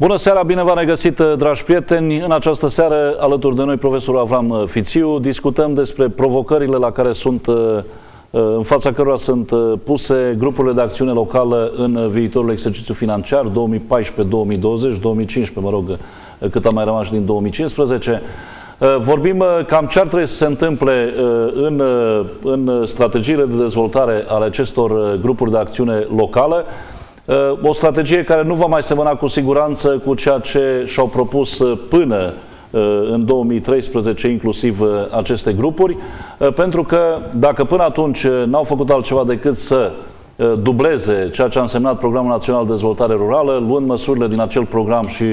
Bună seara, bine v-am regăsit, dragi prieteni. În această seară, alături de noi, profesorul Avram Fițiu, discutăm despre provocările la care sunt, uh, în fața cărora sunt uh, puse grupurile de acțiune locală în viitorul exercițiu financiar 2014-2020, 2015, mă rog, cât a mai rămas din 2015. Uh, vorbim cam ce ar trebui să se întâmple în, în strategiile de dezvoltare ale acestor grupuri de acțiune locală, Uh, o strategie care nu va mai semăna cu siguranță cu ceea ce și-au propus uh, până uh, în 2013 inclusiv aceste grupuri, pentru că dacă până atunci n-au făcut altceva decât să dubleze ceea ce a însemnat Programul Național de Dezvoltare Rurală, luând măsurile din acel program și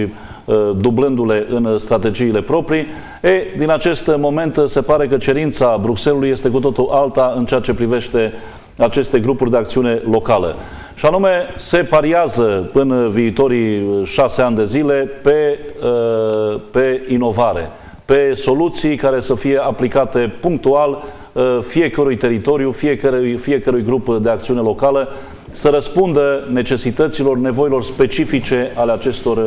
dublându-le în strategiile proprii, e, din acest moment se pare că cerința Bruxellesului este cu totul alta în ceea ce privește aceste grupuri de acțiune locală. Și anume, se pariază în viitorii șase ani de zile pe, uh, pe inovare, pe soluții care să fie aplicate punctual uh, fiecărui teritoriu, fiecărui, fiecărui grup de acțiune locală, să răspundă necesităților, nevoilor specifice ale acestor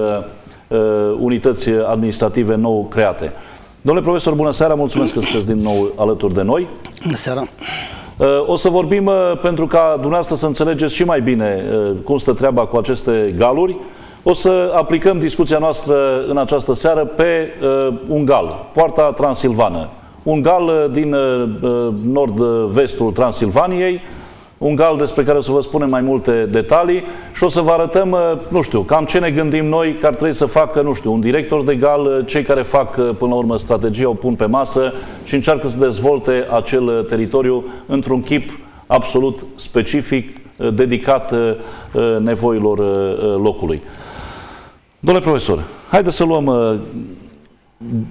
uh, unități administrative nou create. Domnule profesor, bună seara, mulțumesc că sunteți din nou alături de noi. Bună seara. O să vorbim uh, pentru ca dumneavoastră să înțelegeți și mai bine uh, cum stă treaba cu aceste galuri. O să aplicăm discuția noastră în această seară pe uh, un gal, poarta Transilvană. Un gal din nord-vestul Transilvaniei, un gal despre care o să vă spunem mai multe detalii și o să vă arătăm, uh, nu știu, cam ce ne gândim noi că ar trebui să facă, nu știu, un director de gal, uh, cei care fac uh, până la urmă strategia o pun pe masă și încearcă să dezvolte acel teritoriu într-un chip absolut specific, dedicat nevoilor locului. Domnule profesor, haideți să luăm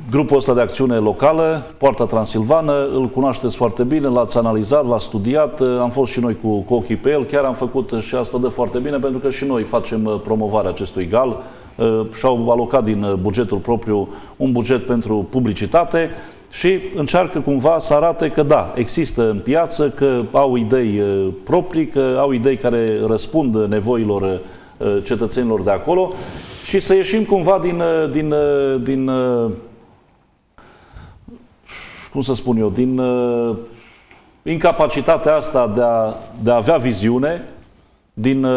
Grupul ăsta de acțiune locală, Poarta Transilvană, îl cunoașteți foarte bine, l-ați analizat, l-ați studiat, am fost și noi cu, cu ochii pe el, chiar am făcut și asta de foarte bine, pentru că și noi facem uh, promovarea acestui gal, uh, și-au alocat din uh, bugetul propriu un buget pentru publicitate și încearcă cumva să arate că da, există în piață, că au idei proprii, că au idei care răspund nevoilor cetățenilor de acolo și să ieșim cumva din, uh, din, uh, din uh, cum să spun eu, din incapacitatea asta de a, de a avea viziune, din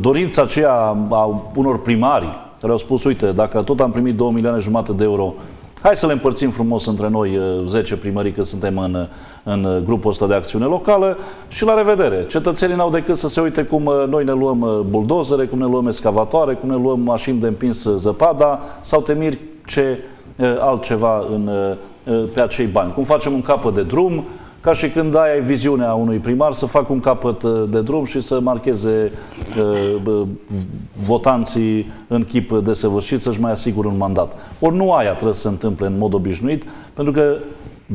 dorința aceea a unor primari. Care au spus, uite, dacă tot am primit 2 milioane jumate de euro Hai să le împărțim frumos între noi 10 uh, primării că suntem în, în grupul ăsta de acțiune locală și la revedere. Cetățenii n-au decât să se uite cum uh, noi ne luăm uh, buldozere, cum ne luăm escavatoare, cum ne luăm mașini de împins zăpada sau te miri ce altceva în, pe acei bani. Cum facem un capăt de drum, ca și când ai viziunea unui primar să facă un capăt uh, de drum și să marcheze uh, votanții în chip desăvârșit să-și mai asigure un mandat. Ori nu aia trebuie să se întâmple în mod obișnuit, pentru că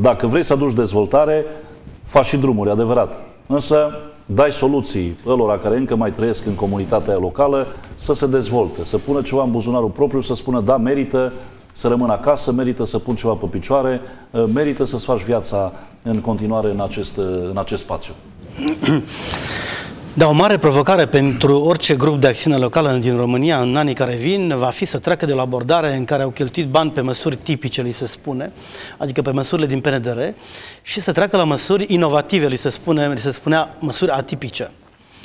dacă vrei să aduci dezvoltare, faci și drumuri, adevărat. Însă dai soluții ălora care încă mai trăiesc în comunitatea locală să se dezvolte, să pună ceva în buzunarul propriu, să spună da, merită să rămân acasă, merită să pun ceva pe picioare, uh, merită să-ți faci viața în continuare în acest, uh, în acest spațiu. Da, o mare provocare pentru orice grup de acțiune locală din România în anii care vin va fi să treacă de la abordare în care au cheltuit bani pe măsuri tipice, li se spune, adică pe măsurile din PNDR, și să treacă la măsuri inovative, li se, spune, li se spunea măsuri atipice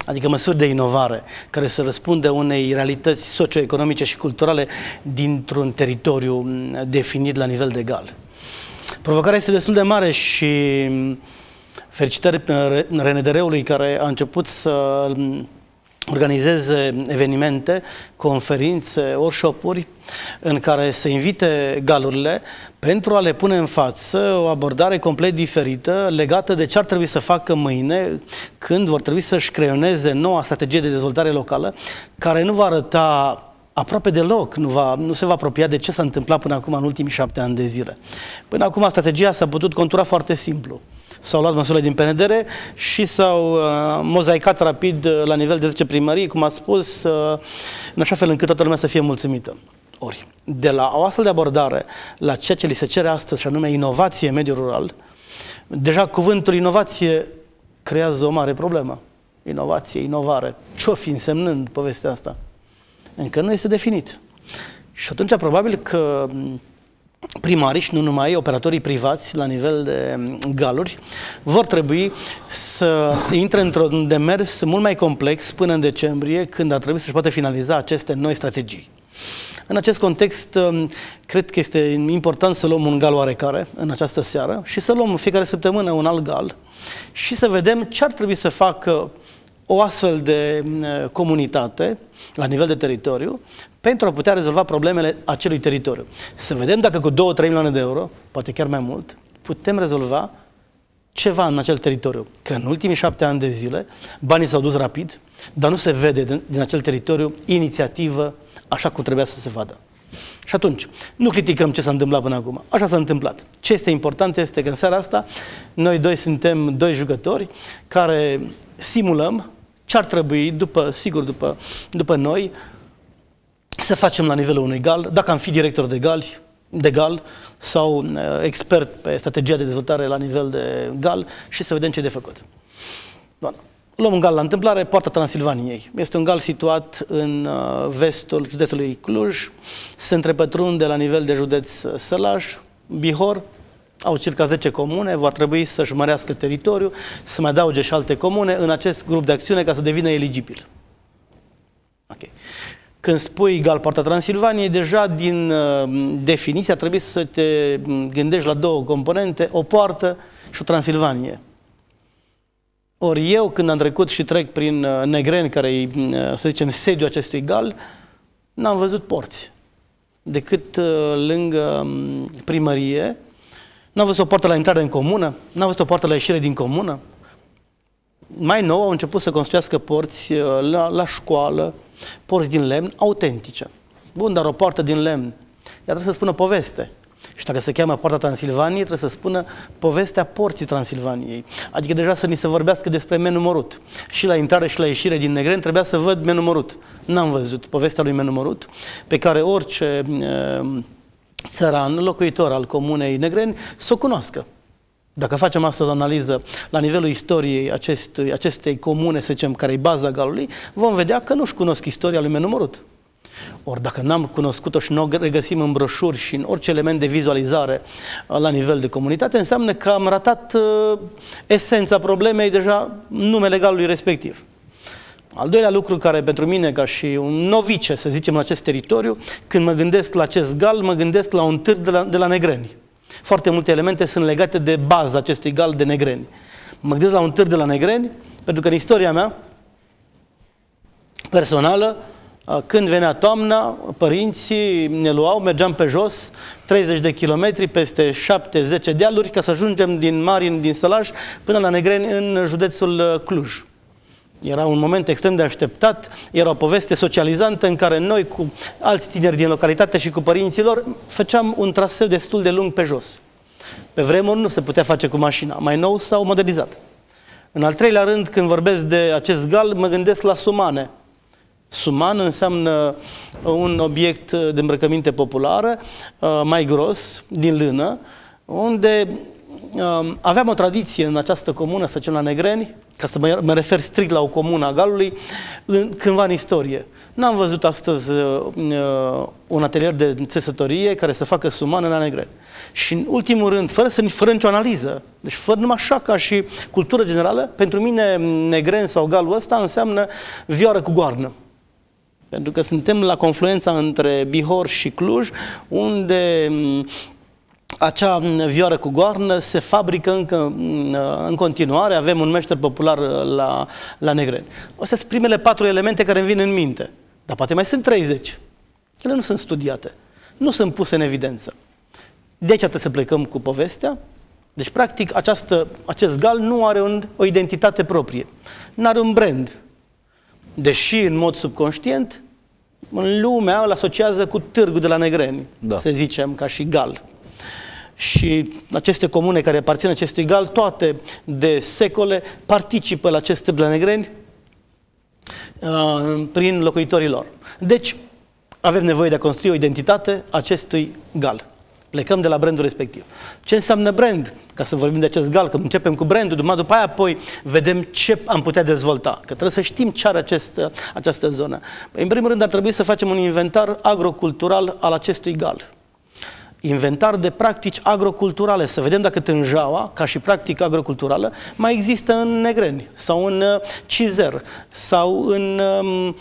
adică măsuri de inovare care să răspundă unei realități socioeconomice și culturale dintr-un teritoriu mm, definit la nivel de egal. Provocarea este destul de mare și mm, felicitări RNDR-ului care a început să mm, organizeze evenimente, conferințe, workshop-uri în care să invite galurile pentru a le pune în față o abordare complet diferită legată de ce ar trebui să facă mâine când vor trebui să-și creioneze noua strategie de dezvoltare locală care nu va arăta aproape deloc, nu, va, nu se va apropia de ce s-a întâmplat până acum în ultimii șapte ani de zile. Până acum strategia s-a putut contura foarte simplu s-au luat măsurile din PNDR și s-au uh, mozaicat rapid uh, la nivel de 10 primării, cum ați spus, uh, în așa fel încât toată lumea să fie mulțumită. Ori, de la o astfel de abordare la ceea ce li se cere astăzi, și anume inovație în mediul rural, deja cuvântul inovație creează o mare problemă. Inovație, inovare. Ce-o fi însemnând povestea asta? Încă nu este definit. Și atunci probabil că primarii și nu numai operatorii privați la nivel de galuri vor trebui să intre într-un demers mult mai complex până în decembrie, când ar trebui să-și poată finaliza aceste noi strategii. În acest context, um, cred că este important să luăm un gal oarecare în această seară și să luăm fiecare săptămână un alt gal și să vedem ce ar trebui să facă o astfel de uh, comunitate la nivel de teritoriu pentru a putea rezolva problemele acelui teritoriu. Să vedem dacă cu 2-3 milioane de euro, poate chiar mai mult, putem rezolva ceva în acel teritoriu. Că în ultimii șapte ani de zile banii s-au dus rapid, dar nu se vede din, din acel teritoriu inițiativă așa cum trebuia să se vadă. Și atunci, nu criticăm ce s-a întâmplat până acum. Așa s-a întâmplat. Ce este important este că în seara asta noi doi suntem doi jucători care simulăm ce ar trebui, după, sigur, după, după noi, să facem la nivelul unui gal, dacă am fi director de gal, de gal sau uh, expert pe strategia de dezvoltare la nivel de gal și să vedem ce de făcut. Bun. Luăm un gal la întâmplare, Poarta Transilvaniei. Este un gal situat în uh, vestul județului Cluj, se întrepătrunde la nivel de județ Sălaj, Bihor, au circa 10 comune, va trebui să-și mărească teritoriul, să mai adauge și alte comune în acest grup de acțiune ca să devină eligibil. Okay. Când spui gal Poarta Transilvaniei, deja din uh, definiție trebuie să te gândești la două componente, o poartă și o Transilvanie. Ori eu, când am trecut și trec prin uh, Negreni, care e, uh, să zicem, sediul acestui gal, n-am văzut porți. Decât uh, lângă um, primărie, n-am văzut o poartă la intrare în comună, n-am văzut o poartă la ieșire din comună. Mai nou au început să construiască porți la, la școală, porți din lemn autentice. Bun, dar o poartă din lemn, ea trebuie să spună poveste. Și dacă se cheamă Poarta Transilvaniei, trebuie să spună povestea porții Transilvaniei. Adică deja să ni se vorbească despre menumărut. Și la intrare și la ieșire din Negren trebuia să văd menumărut. N-am văzut povestea lui menumărut, pe care orice uh, țăran, locuitor al comunei Negreni, să o cunoască. Dacă facem astăzi o analiză la nivelul istoriei acestui, acestei comune, să zicem, care e baza galului, vom vedea că nu-și cunosc istoria lui Menumărut. Ori dacă n-am cunoscut-o și nu o regăsim în broșuri și în orice element de vizualizare uh, la nivel de comunitate, înseamnă că am ratat uh, esența problemei, deja numele galului respectiv. Al doilea lucru care pentru mine, ca și un novice, să zicem, în acest teritoriu, când mă gândesc la acest gal, mă gândesc la un târg de la, de la Negreni. Foarte multe elemente sunt legate de baza acestui gal de Negreni. Mă gândesc la un târg de la Negreni, pentru că în istoria mea personală, când venea toamna, părinții ne luau, mergeam pe jos, 30 de kilometri, peste 7-10 dealuri, ca să ajungem din Marin, din Sălaș, până la Negreni, în județul Cluj. Era un moment extrem de așteptat, era o poveste socializantă în care noi cu alți tineri din localitate și cu părinții lor făceam un traseu destul de lung pe jos. Pe vremuri nu se putea face cu mașina, mai nou s-au modernizat. În al treilea rând, când vorbesc de acest gal, mă gândesc la sumane. Suman înseamnă un obiect de îmbrăcăminte populară, uh, mai gros, din lână, unde um, aveam o tradiție în această comună, să zicem la Negreni, ca să mă, mă refer strict la o comună a Galului, în, cândva în istorie. N-am văzut astăzi uh, uh, un atelier de țesătorie care să facă sumană la Negreni. Și în ultimul rând, fără, să, fără nicio analiză, deci fără numai așa ca și cultură generală, pentru mine Negren sau Galul ăsta înseamnă vioară cu goarnă. Pentru că suntem la confluența între Bihor și Cluj, unde acea vioară cu goarnă se fabrică încă în continuare, avem un meșter popular la, la Negreni. Astea sunt primele patru elemente care îmi vin în minte. Dar poate mai sunt 30. Ele nu sunt studiate, nu sunt puse în evidență. De aici trebuie să plecăm cu povestea. Deci, practic, această, acest gal nu are un, o identitate proprie. Nu are un brand. Deși, în mod subconștient, în lumea îl asociază cu târgul de la Negreni, da. să zicem, ca și gal. Și aceste comune care aparțin acestui gal, toate de secole, participă la acest târg de la Negreni uh, prin locuitorii lor. Deci, avem nevoie de a construi o identitate acestui gal. Plecăm de la brandul respectiv. Ce înseamnă brand? Ca să vorbim de acest gal, că începem cu brandul, după, după aia apoi vedem ce am putea dezvolta. Că trebuie să știm ce are acest, această zonă. Păi, în primul rând ar trebui să facem un inventar agrocultural al acestui gal inventar de practici agroculturale, să vedem dacă tânjaua, ca și practică agroculturală, mai există în Negreni sau în uh, Cizer sau în um,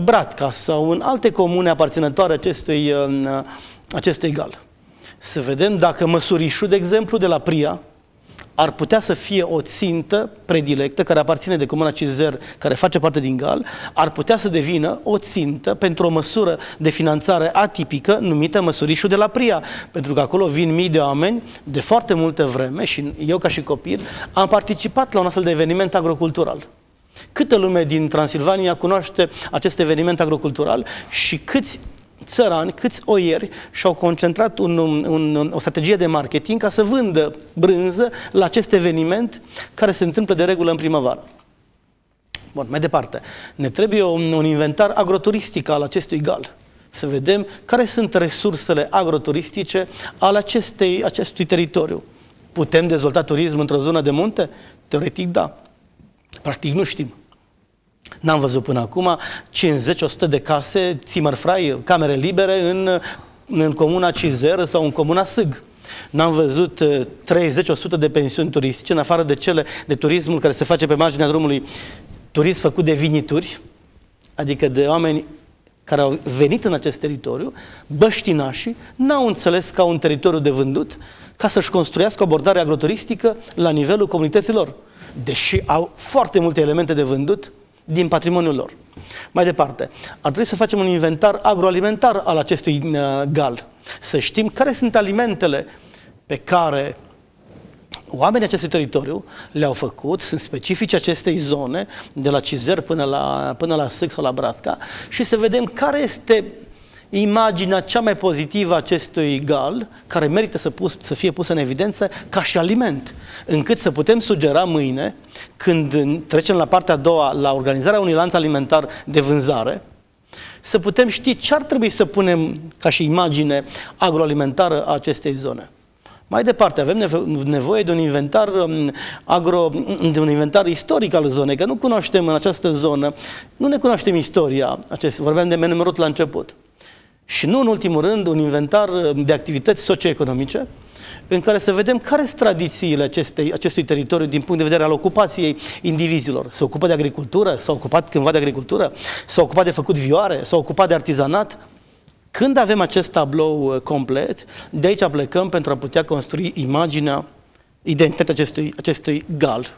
Bratca sau în alte comune aparținătoare acestui, um, acestui gal. Să vedem dacă Măsurișul, de exemplu, de la Pria, ar putea să fie o țintă predilectă care aparține de Comuna Cizer, care face parte din GAL, ar putea să devină o țintă pentru o măsură de finanțare atipică numită Măsurișul de la Pria, pentru că acolo vin mii de oameni de foarte multă vreme și eu ca și copil am participat la un astfel de eveniment agrocultural. Câtă lume din Transilvania cunoaște acest eveniment agrocultural și câți țărani, câți oieri și-au concentrat un, un, o strategie de marketing ca să vândă brânză la acest eveniment care se întâmplă de regulă în primăvară. Bun, mai departe. Ne trebuie un, un inventar agroturistic al acestui gal. Să vedem care sunt resursele agroturistice al acestei, acestui teritoriu. Putem dezvolta turism într-o zonă de munte? Teoretic, da. Practic, nu știm. N-am văzut până acum 50-100 de case, țimărfrai, camere libere în, în comuna Cizer sau în comuna Sâg. N-am văzut 30-100 uh, de pensiuni turistice, în afară de cele de turismul care se face pe marginea drumului, turism făcut de vinituri, adică de oameni care au venit în acest teritoriu, băștinașii, n-au înțeles ca un teritoriu de vândut ca să-și construiască o abordare agroturistică la nivelul comunităților. Deși au foarte multe elemente de vândut, din patrimoniul lor. Mai departe, ar trebui să facem un inventar agroalimentar al acestui uh, gal. Să știm care sunt alimentele pe care oamenii acestui teritoriu le-au făcut, sunt specifice acestei zone, de la Cizer până la, până la Sâc sau la Bratca, și să vedem care este imaginea cea mai pozitivă a acestui gal, care merită să, pus, să fie pusă în evidență ca și aliment, încât să putem sugera mâine, când trecem la partea a doua, la organizarea unui lanț alimentar de vânzare, să putem ști ce ar trebui să punem ca și imagine agroalimentară a acestei zone. Mai departe, avem nevoie de un inventar um, agro, de un inventar istoric al zonei, că nu cunoaștem în această zonă, nu ne cunoaștem istoria, acest, vorbeam de Menumerut la început. Și nu în ultimul rând un inventar de activități socioeconomice în care să vedem care sunt tradițiile acestei, acestui teritoriu din punct de vedere al ocupației indivizilor. Se ocupă de agricultură, s-a ocupat cândva de agricultură, s-a ocupat de făcut vioare, s-a ocupat de artizanat. Când avem acest tablou uh, complet, de aici plecăm pentru a putea construi imaginea, identitatea acestui, acestui gal.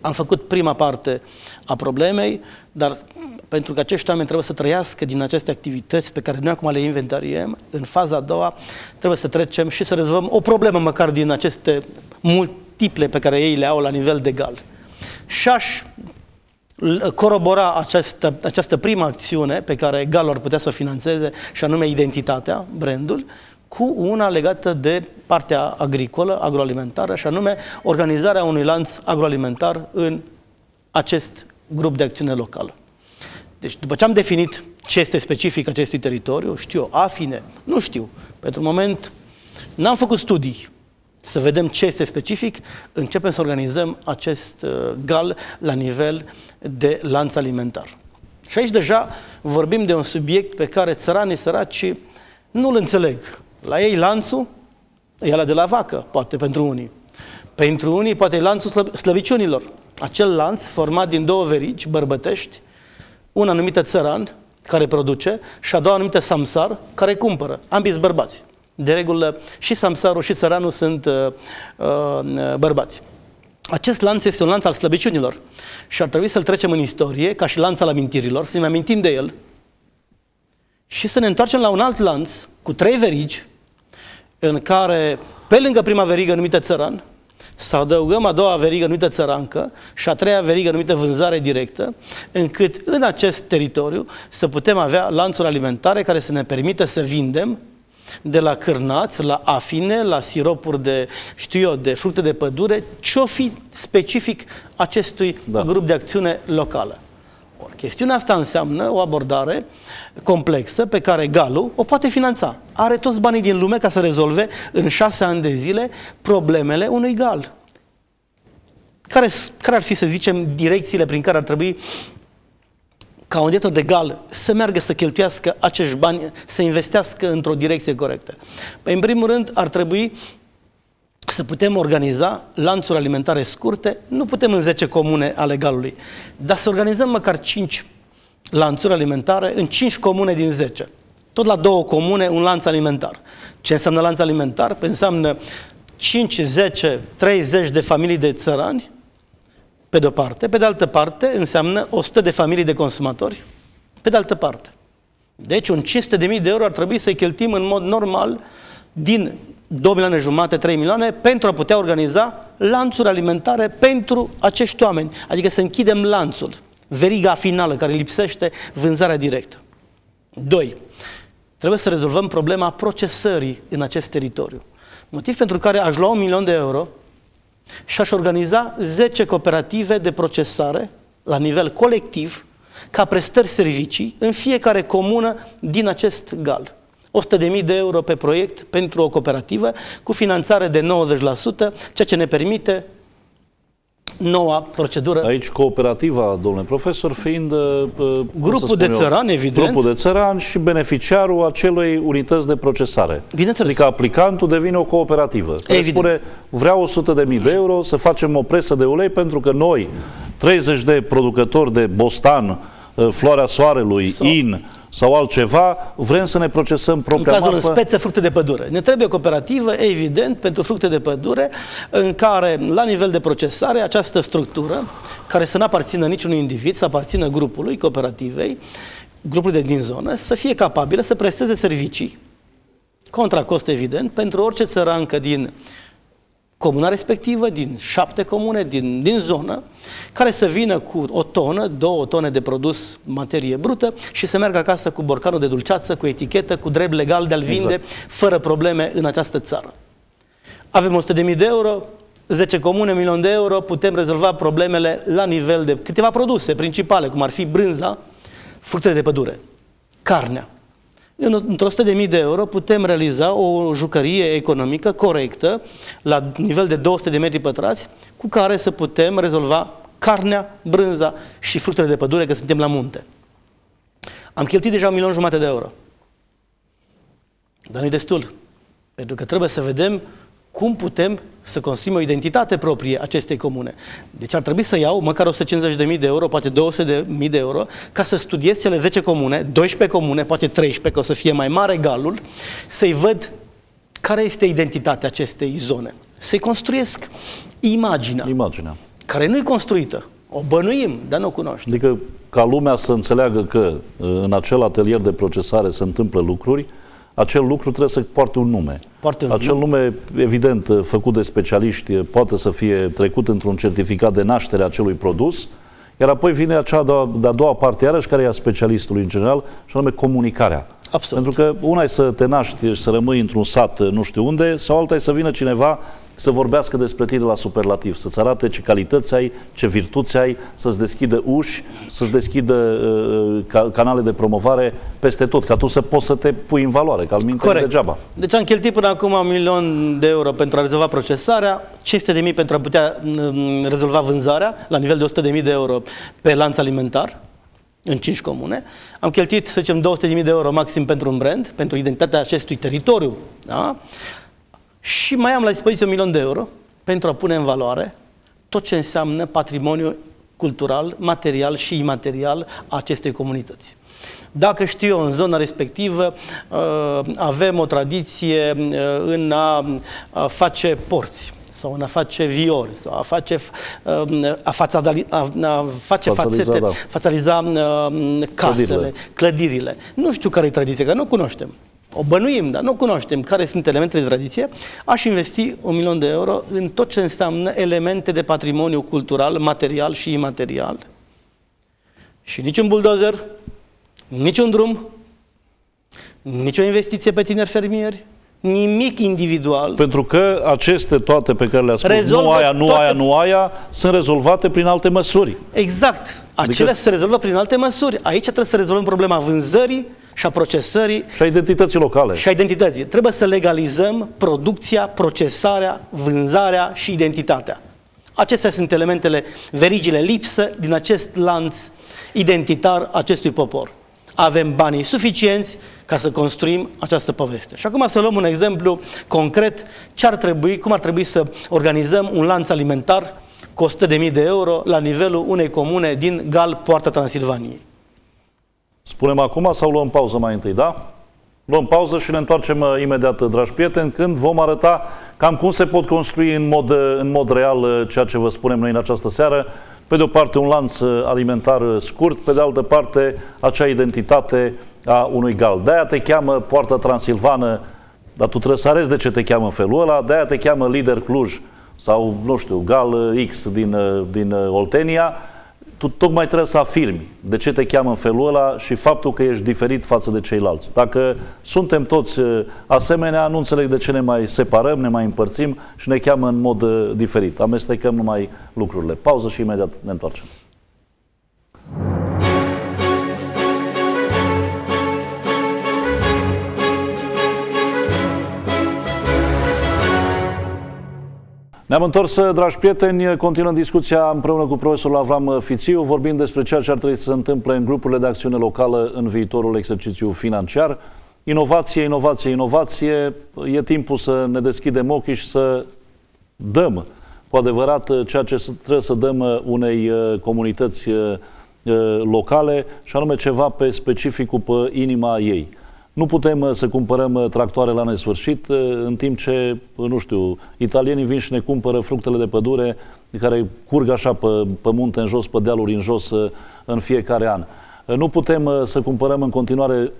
Am făcut prima parte a problemei, dar pentru că acești oameni trebuie să trăiască din aceste activități pe care noi acum le inventariem, în faza a doua trebuie să trecem și să rezolvăm o problemă măcar din aceste multiple pe care ei le au la nivel de gal. Și aș corobora această, această primă acțiune pe care Gal ar putea să o financeze, și anume identitatea, brandul, cu una legată de partea agricolă, agroalimentară, și anume organizarea unui lanț agroalimentar în acest grup de acțiune locală. Deci, după ce am definit ce este specific acestui teritoriu, știu eu, afine, nu știu. Pentru moment n-am făcut studii să vedem ce este specific, începem să organizăm acest uh, gal la nivel de lanț alimentar. Și aici deja vorbim de un subiect pe care țăranii săraci nu-l înțeleg. La ei lanțul e la de la vacă, poate pentru unii. Pentru unii poate e lanțul slăbiciunilor. Acel lanț format din două verigi bărbătești una numită țăran, care produce, și a doua numită samsar, care cumpără, ambii bărbați. De regulă, și samsarul și țăranul sunt uh, uh, bărbați. Acest lanț este un lanț al slăbiciunilor și ar trebui să-l trecem în istorie ca și lanț al amintirilor, să ne amintim de el și să ne întoarcem la un alt lanț cu trei verigi în care, pe lângă prima verigă numită țăran, să adăugăm a doua verigă numită țărancă și a treia verigă numită vânzare directă, încât în acest teritoriu să putem avea lanțuri alimentare care să ne permită să vindem de la cârnați, la afine, la siropuri de, știu eu, de fructe de pădure, ce-o fi specific acestui da. grup de acțiune locală. Or, chestiunea asta înseamnă o abordare complexă pe care Galu o poate finanța. Are toți banii din lume ca să rezolve în șase ani de zile problemele unui gal. Care, care ar fi, să zicem, direcțiile prin care ar trebui ca un director de gal să meargă să cheltuiască acești bani, să investească într-o direcție corectă? Păi, în primul rând, ar trebui să putem organiza lanțuri alimentare scurte, nu putem în 10 comune ale galului, dar să organizăm măcar 5 lanțuri alimentare în 5 comune din 10. Tot la două comune un lanț alimentar. Ce înseamnă lanț alimentar? Păi înseamnă 5, 10, 30 de familii de țărani, pe de-o parte. Pe de altă parte, înseamnă 100 de familii de consumatori, pe de altă parte. Deci, un 500.000 de euro ar trebui să-i cheltim în mod normal din 2 milioane jumate, 3 milioane, pentru a putea organiza lanțuri alimentare pentru acești oameni. Adică să închidem lanțul, veriga finală care lipsește vânzarea directă. 2. Trebuie să rezolvăm problema procesării în acest teritoriu. Motiv pentru care aș lua un milion de euro și aș organiza 10 cooperative de procesare la nivel colectiv ca prestări servicii în fiecare comună din acest gal. 100.000 de euro pe proiect pentru o cooperativă cu finanțare de 90%, ceea ce ne permite noua procedură. Aici cooperativa, domnule profesor, fiind... Uh, grupul de țărani, evident. Grupul de țărani și beneficiarul acelei unități de procesare. Bineînțeles. Adică aplicantul devine o cooperativă. Care evident. spune, vreau 100.000 de euro să facem o presă de ulei pentru că noi, 30 de producători de bostan, uh, floarea soarelui, Sau. in, sau altceva, vrem să ne procesăm propria În cazul marfă. în speță, fructe de pădure. Ne trebuie o cooperativă, evident, pentru fructe de pădure, în care, la nivel de procesare, această structură, care să nu aparțină niciunui individ, să aparțină grupului, cooperativei, grupului de din zonă, să fie capabilă să presteze servicii, contra cost evident, pentru orice țărancă din comuna respectivă, din șapte comune, din, din zonă, care să vină cu o tonă, două tone de produs materie brută și să meargă acasă cu borcanul de dulceață, cu etichetă, cu drept legal de a-l vinde, exact. fără probleme în această țară. Avem 100.000 de euro, 10 comune, un milion de euro, putem rezolva problemele la nivel de câteva produse principale, cum ar fi brânza, fructele de pădure, carnea, într-o 100.000 de euro putem realiza o jucărie economică corectă la nivel de 200 de metri pătrați cu care să putem rezolva carnea, brânza și fructele de pădure, că suntem la munte. Am cheltuit deja un milion jumate de euro. Dar nu-i destul. Pentru că trebuie să vedem cum putem să construim o identitate proprie acestei comune. Deci ar trebui să iau măcar 150.000 de euro, poate 200.000 de euro, ca să studiez cele 10 comune, 12 comune, poate 13, că o să fie mai mare galul, să-i văd care este identitatea acestei zone. Să-i construiesc imaginea. Imaginea. Care nu e construită. O bănuim, dar nu o cunoaștem. Adică ca lumea să înțeleagă că în acel atelier de procesare se întâmplă lucruri, acel lucru trebuie să poarte un nume. Poartă un acel nume, evident, făcut de specialiști, poate să fie trecut într-un certificat de naștere a acelui produs, iar apoi vine acea de-a doua parte, iarăși, care e a specialistului în general, și anume comunicarea. Absolut. Pentru că una e să te naști și să rămâi într-un sat nu știu unde, sau alta e să vină cineva să vorbească despre tine la superlativ, să-ți arate ce calități ai, ce virtuți ai, să-ți deschidă uși, să-ți deschidă uh, ca, canale de promovare peste tot, ca tu să poți să te pui în valoare, că al minte degeaba. Deci am cheltuit până acum un milion de euro pentru a rezolva procesarea, 500 de mii pentru a putea um, rezolva vânzarea, la nivel de 100 de mii de euro pe lanț alimentar, în 5 comune. Am cheltuit, să zicem, 200.000 de euro maxim pentru un brand, pentru identitatea acestui teritoriu. Da? Și mai am la dispoziție un milion de euro pentru a pune în valoare tot ce înseamnă patrimoniu cultural, material și imaterial a acestei comunități. Dacă știu eu, în zona respectivă uh, avem o tradiție uh, în a face porți sau în a face viori, sau a face, uh, a, fața, a, a face fațete, da. fațaliza casele, clădirile. clădirile. Nu știu care e tradiția, că nu cunoaștem o bănuim, dar nu cunoaștem care sunt elementele de tradiție, aș investi un milion de euro în tot ce înseamnă elemente de patrimoniu cultural, material și imaterial. Și niciun buldozer, niciun drum, nicio investiție pe tineri fermieri, nimic individual. Pentru că aceste toate pe care le-a spus, Rezolvă nu aia, nu toate... aia, nu aia, sunt rezolvate prin alte măsuri. Exact. Acelea adică... se rezolvă prin alte măsuri. Aici trebuie să rezolvăm problema vânzării și a procesării. Și a identității locale. Și a identității. Trebuie să legalizăm producția, procesarea, vânzarea și identitatea. Acestea sunt elementele, verigile lipsă din acest lanț identitar acestui popor. Avem banii suficienți ca să construim această poveste. Și acum să luăm un exemplu concret ce ar trebui, cum ar trebui să organizăm un lanț alimentar cu 100.000 de euro la nivelul unei comune din Gal, Poarta Transilvaniei. Spunem acum sau luăm pauză mai întâi, da? Luăm pauză și ne întoarcem uh, imediat, uh, dragi prieteni, când vom arăta cam cum se pot construi în mod, uh, în mod real ceea ce vă spunem noi în această seară. Pe de o parte un lanț alimentar scurt, pe de altă parte acea identitate a unui gal. De-aia te cheamă Poarta Transilvană, dar tu trebuie să arăți de ce te cheamă în felul ăla, de-aia te cheamă Lider Cluj sau, nu știu, Gal X din, din Oltenia, tu tocmai trebuie să afirmi de ce te cheamă în felul ăla și faptul că ești diferit față de ceilalți. Dacă suntem toți uh, asemenea, nu înțeleg de ce ne mai separăm, ne mai împărțim și ne cheamă în mod uh, diferit. Amestecăm numai lucrurile. Pauză și imediat ne întoarcem. Ne-am întors, dragi prieteni, continuăm discuția împreună cu profesorul Avram Fițiu, vorbind despre ceea ce ar trebui să se întâmple în grupurile de acțiune locală în viitorul exercițiu financiar. Inovație, inovație, inovație. E timpul să ne deschidem ochii și să dăm cu adevărat ceea ce trebuie să dăm unei uh, comunități uh, uh, locale și anume ceva pe specificul pe inima ei. Nu putem uh, să cumpărăm uh, tractoare la nesfârșit, uh, în timp ce, nu știu, italienii vin și ne cumpără fructele de pădure care curg așa pe, pe munte în jos, pe dealuri în jos în fiecare an. Nu putem să cumpărăm în continuare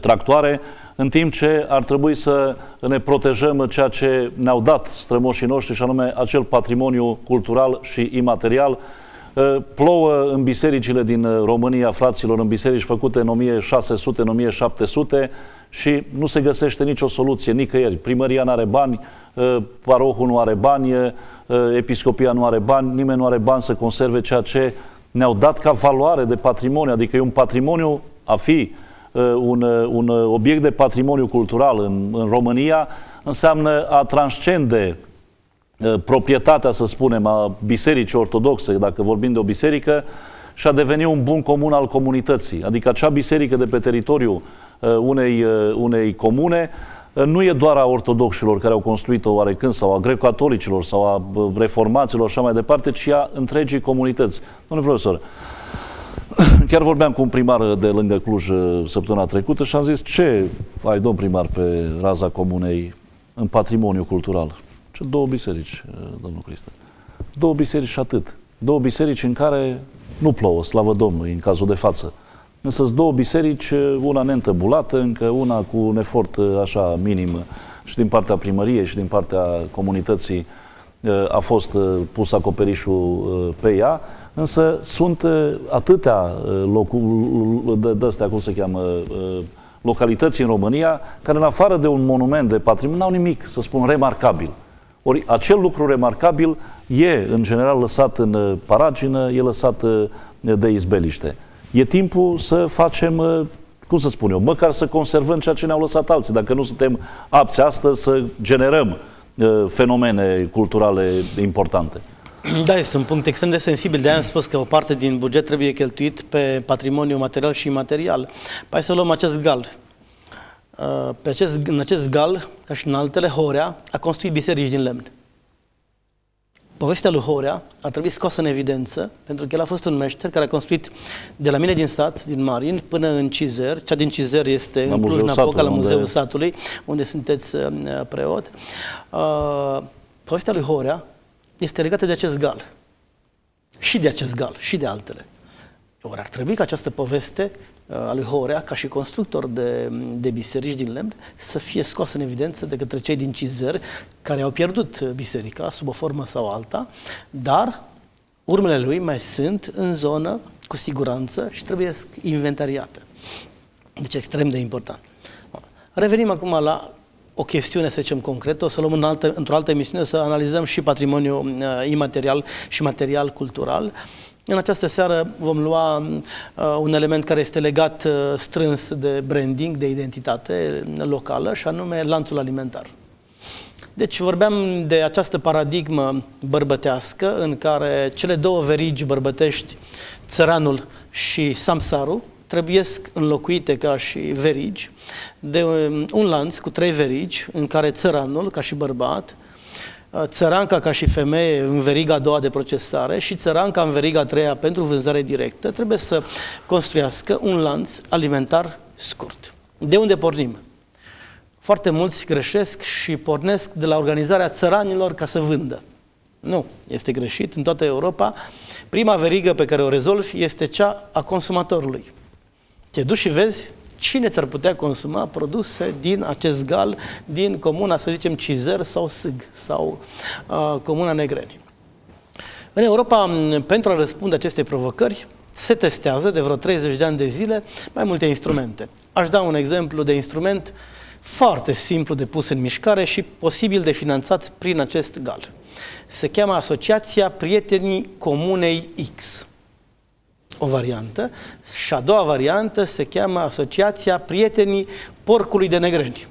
tractoare, în timp ce ar trebui să ne protejăm ceea ce ne-au dat strămoșii noștri, și anume acel patrimoniu cultural și imaterial, Ă, plouă în bisericile din ă, România, fraților, în biserici făcute în 1600, în 1700 și nu se găsește nicio soluție nicăieri. Primăria nu are bani, ă, parohul nu are bani, episcopia nu are bani, nimeni nu are bani să conserve ceea ce ne-au dat ca valoare de patrimoniu, adică e un patrimoniu a fi un, un obiect de patrimoniu cultural în, în România, înseamnă a transcende Uh, proprietatea, să spunem, a bisericii ortodoxe, dacă vorbim de o biserică, și a devenit un bun comun al comunității. Adică acea biserică de pe teritoriul uh, unei, uh, unei comune nu e doar a ortodoxilor care au construit-o oarecând, sau a greco-catolicilor, sau a reformaților și așa mai departe, ci a întregii comunități. Domnule profesor, chiar vorbeam cu un primar de lângă Cluj săptămâna trecută și am zis ce ai, domn primar, pe raza comunei în patrimoniu cultural? Ce două biserici, uh, domnul Cristian. Două biserici și atât. Două biserici în care nu plouă, slavă Domnului, în cazul de față. Însă sunt două biserici, uh, una neîntăbulată, încă una cu un efort uh, așa minim și din partea primăriei și din partea comunității a fost pus acoperișul pe ea, însă sunt atâtea locuri de astea, cum se cheamă, localități în România, care în afară de un monument de patrimoniu n-au nimic, să spun, remarcabil. Ori acel lucru remarcabil e, în general, lăsat în uh, paragină, e lăsat uh, de izbeliște. E timpul să facem, uh, cum să spun eu, măcar să conservăm ceea ce ne-au lăsat alții, dacă nu suntem apți astăzi să generăm fenomene culturale importante. Da, este un punct extrem de sensibil. De-aia am spus că o parte din buget trebuie cheltuit pe patrimoniu material și imaterial. Hai să luăm acest gal. Uh, pe acest, în acest gal, ca și în altele, Horea a construit biserici din lemn. Povestea lui Horea a trebuit scoasă în evidență, pentru că el a fost un meșter care a construit de la mine din sat, din Marin, până în Cizer. Cea din Cizer este la în Cluj-Napoca, la Muzeul unde... Satului, unde sunteți uh, preot. Uh, povestea lui Horea este legată de acest gal. Și de acest gal, și de altele. Ori ar trebui ca această poveste a lui Horea, ca și constructor de, de biserici din lemn, să fie scoasă în evidență de către cei din Cizer, care au pierdut biserica sub o formă sau alta, dar urmele lui mai sunt în zonă cu siguranță și trebuie inventariată. Deci extrem de important. Revenim acum la o chestiune, să zicem, concretă. O să luăm în altă, într-o altă emisiune să analizăm și patrimoniul uh, imaterial și material cultural. În această seară vom lua uh, un element care este legat uh, strâns de branding, de identitate locală, și anume lanțul alimentar. Deci vorbeam de această paradigmă bărbătească în care cele două verigi bărbătești, țăranul și samsarul, trebuie înlocuite ca și verigi de um, un lanț cu trei verigi în care țăranul, ca și bărbat, uh, țăranca ca și femeie în veriga a doua de procesare și țăranca în veriga a treia pentru vânzare directă, trebuie să construiască un lanț alimentar scurt. De unde pornim? Foarte mulți greșesc și pornesc de la organizarea țăranilor ca să vândă. Nu, este greșit. În toată Europa, prima verigă pe care o rezolvi este cea a consumatorului. Te duci și vezi cine ți-ar putea consuma produse din acest gal, din comuna, să zicem, Cizer sau Sâg sau uh, comuna Negreni. În Europa, pentru a răspunde aceste provocări, se testează de vreo 30 de ani de zile mai multe instrumente. Aș da un exemplu de instrument foarte simplu de pus în mișcare și posibil de finanțat prin acest gal. Se cheamă Asociația Prietenii Comunei X o variantă, și a doua variantă se cheamă Asociația Prietenii Porcului de Negreni.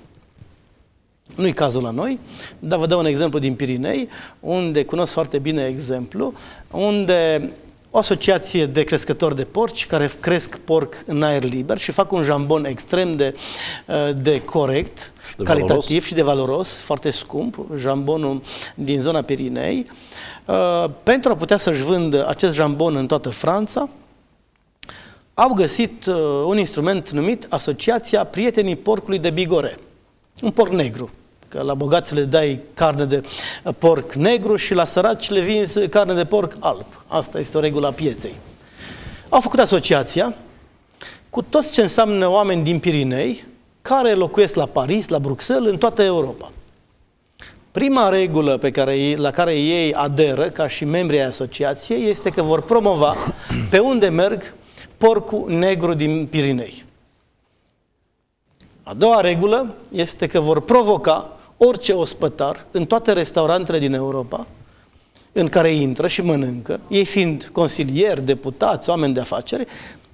Nu-i cazul la noi, dar vă dau un exemplu din Pirinei, unde cunosc foarte bine exemplu, unde o asociație de crescători de porci care cresc porc în aer liber și fac un jambon extrem de, de corect, de calitativ valoros. și de valoros, foarte scump, jambonul din zona Pirinei, pentru a putea să-și vândă acest jambon în toată Franța, au găsit uh, un instrument numit Asociația Prietenii Porcului de Bigore. Un porc negru. Că la bogați le dai carne de uh, porc negru și la săraci le vinzi carne de porc alb. Asta este o regulă a pieței. Au făcut asociația cu toți ce înseamnă oameni din Pirinei care locuiesc la Paris, la Bruxelles, în toată Europa. Prima regulă pe care, la care ei aderă ca și membrii ai asociației este că vor promova pe unde merg porcul negru din Pirinei. A doua regulă este că vor provoca orice ospătar în toate restaurantele din Europa în care intră și mănâncă, ei fiind consilieri, deputați, oameni de afaceri,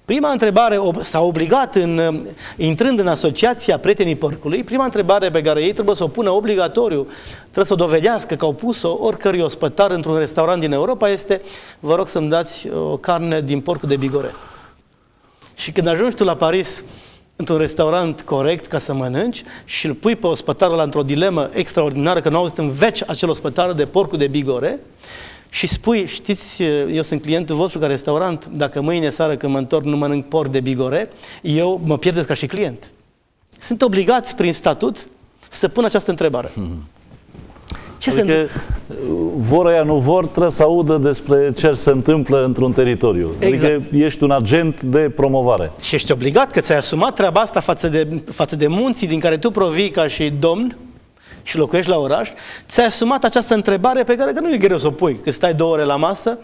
prima întrebare, s-a obligat în, intrând în asociația prietenii porcului, prima întrebare pe care ei trebuie să o pună obligatoriu, trebuie să o dovedească că au pus-o oricărui ospătar într-un restaurant din Europa, este, vă rog să-mi dați o carne din porcul de bigore. Și când ajungi tu la Paris într-un restaurant corect ca să mănânci și îl pui pe ospătarul ăla într-o dilemă extraordinară, că nu au auzit în veci acel ospătar de porcul de bigore, și spui, știți, eu sunt clientul vostru ca restaurant, dacă mâine seară când mă întorc nu mănânc porc de bigore, eu mă pierdesc ca și client. Sunt obligați prin statut să pun această întrebare. Mm-hmm. Ce adică, se vor aia nu vor, trebuie să audă despre ce se întâmplă într-un teritoriu. Adică exact. Adică ești un agent de promovare. Și ești obligat că ți-ai asumat treaba asta față de, față de munții din care tu provii ca și domn și locuiești la oraș, ți-ai asumat această întrebare pe care că nu e greu să o pui. Când stai două ore la masă,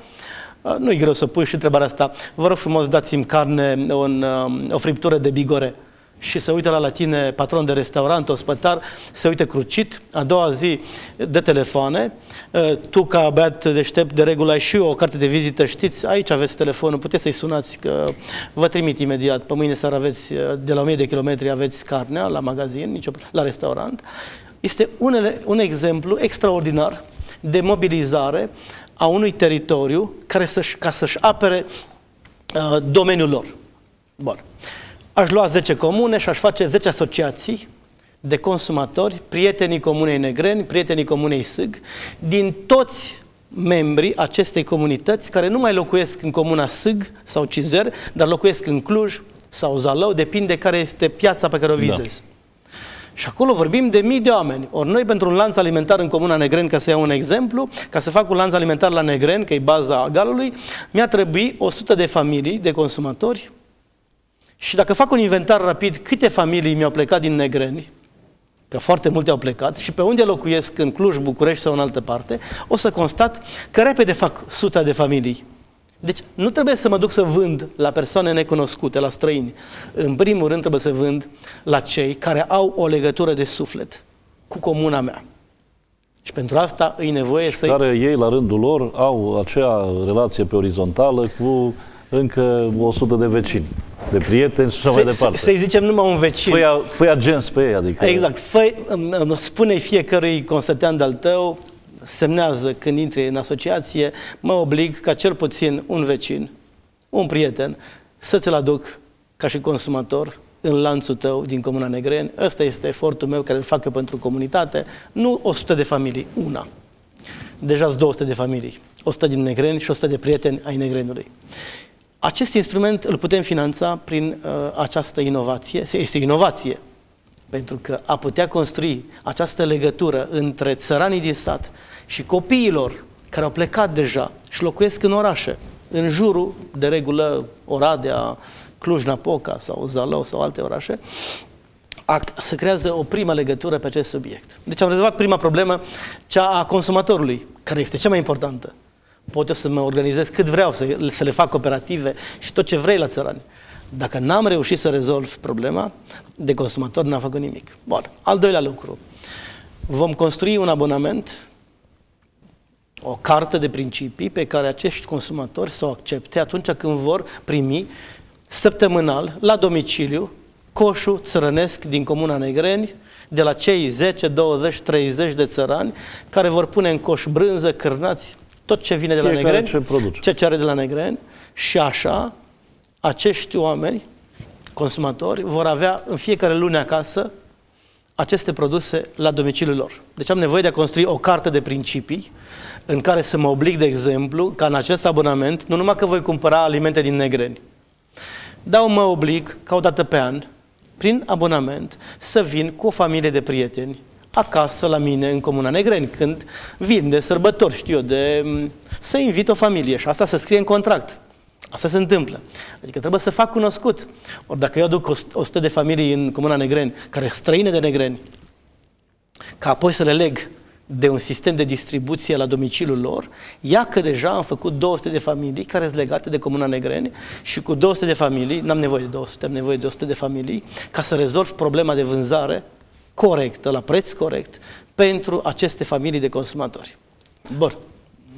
nu e greu să pui și întrebarea asta. Vă rog frumos, dați-mi carne, un, o friptură de bigore și se uită la, la tine patron de restaurant, ospătar, se uită crucit, a doua zi de telefoane, ă, tu ca băiat deștept de regulă ai și o carte de vizită, știți, aici aveți telefonul, puteți să-i sunați că vă trimit imediat, pe mâine seara aveți, ă, de la 1000 de kilometri aveți carnea la magazin, nicio, la restaurant. Este unele, un exemplu extraordinar de mobilizare a unui teritoriu care să-și, ca să-și apere uh, domeniul lor. Bun aș lua 10 comune și aș face 10 asociații de consumatori, prietenii Comunei Negreni, prietenii Comunei Sâg, din toți membrii acestei comunități care nu mai locuiesc în comuna Sâg sau Cizer, dar locuiesc în Cluj sau Zalău, depinde care este piața pe care o da. vizez. Da. Și acolo vorbim de mii de oameni. Ori noi pentru un lanț alimentar în Comuna Negren, ca să iau un exemplu, ca să fac un lanț alimentar la Negren, că e baza galului, mi-a trebuit 100 de familii de consumatori, și dacă fac un inventar rapid, câte familii mi-au plecat din Negreni, că foarte multe au plecat, și pe unde locuiesc, în Cluj, București sau în altă parte, o să constat că repede fac suta de familii. Deci nu trebuie să mă duc să vând la persoane necunoscute, la străini. În primul rând trebuie să vând la cei care au o legătură de suflet. cu comuna mea. Și pentru asta e nevoie să... Care ei, la rândul lor, au acea relație pe orizontală cu încă 100 de vecini, de prieteni și așa mai departe. Să-i zicem numai un vecin. Făi, făi agenți pe ei, adică... Exact. Făi, spune fiecărui consătean de-al tău, semnează când intri în asociație, mă oblig ca cel puțin un vecin, un prieten, să ți-l aduc ca și consumator în lanțul tău din Comuna Negreni. Ăsta este efortul meu care îl fac eu pentru comunitate. Nu 100 de familii, una. Deja sunt 200 de familii. 100 din Negreni și 100 de prieteni ai Negrenului. Acest instrument îl putem finanța prin uh, această inovație. Este o inovație, pentru că a putea construi această legătură între țăranii din sat și copiilor care au plecat deja și locuiesc în orașe, în jurul, de regulă, Oradea, Cluj-Napoca sau Zalău sau alte orașe, a, se creează o primă legătură pe acest subiect. Deci am rezolvat prima problemă, cea a consumatorului, care este cea mai importantă. Pot eu să mă organizez cât vreau, să, să le fac cooperative și tot ce vrei la țărani. Dacă n-am reușit să rezolv problema, de consumator n-am făcut nimic. Bun. Al doilea lucru. Vom construi un abonament, o carte de principii pe care acești consumatori să o accepte atunci când vor primi săptămânal, la domiciliu, coșul țărănesc din Comuna Negreni, de la cei 10, 20, 30 de țărani care vor pune în coș brânză, cârnați, tot ce vine de la Negreni, ce, produce. ce, ce are de la Negreni și așa acești oameni, consumatori, vor avea în fiecare lună acasă aceste produse la domiciliul lor. Deci am nevoie de a construi o carte de principii în care să mă oblig, de exemplu, ca în acest abonament, nu numai că voi cumpăra alimente din Negreni, dar mă oblig, ca o dată pe an, prin abonament, să vin cu o familie de prieteni acasă la mine în Comuna Negreni, când vin de sărbători, știu eu, de, să invit o familie și asta să scrie în contract. Asta se întâmplă. Adică trebuie să fac cunoscut. Ori dacă eu aduc 100 de familii în Comuna Negreni, care străine de Negreni, ca apoi să le leg de un sistem de distribuție la domiciliul lor, ia că deja am făcut 200 de familii care sunt legate de Comuna Negreni și cu 200 de familii, n-am nevoie de 200, am nevoie de 100 de familii, ca să rezolv problema de vânzare corectă, la preț corect, pentru aceste familii de consumatori. Bun.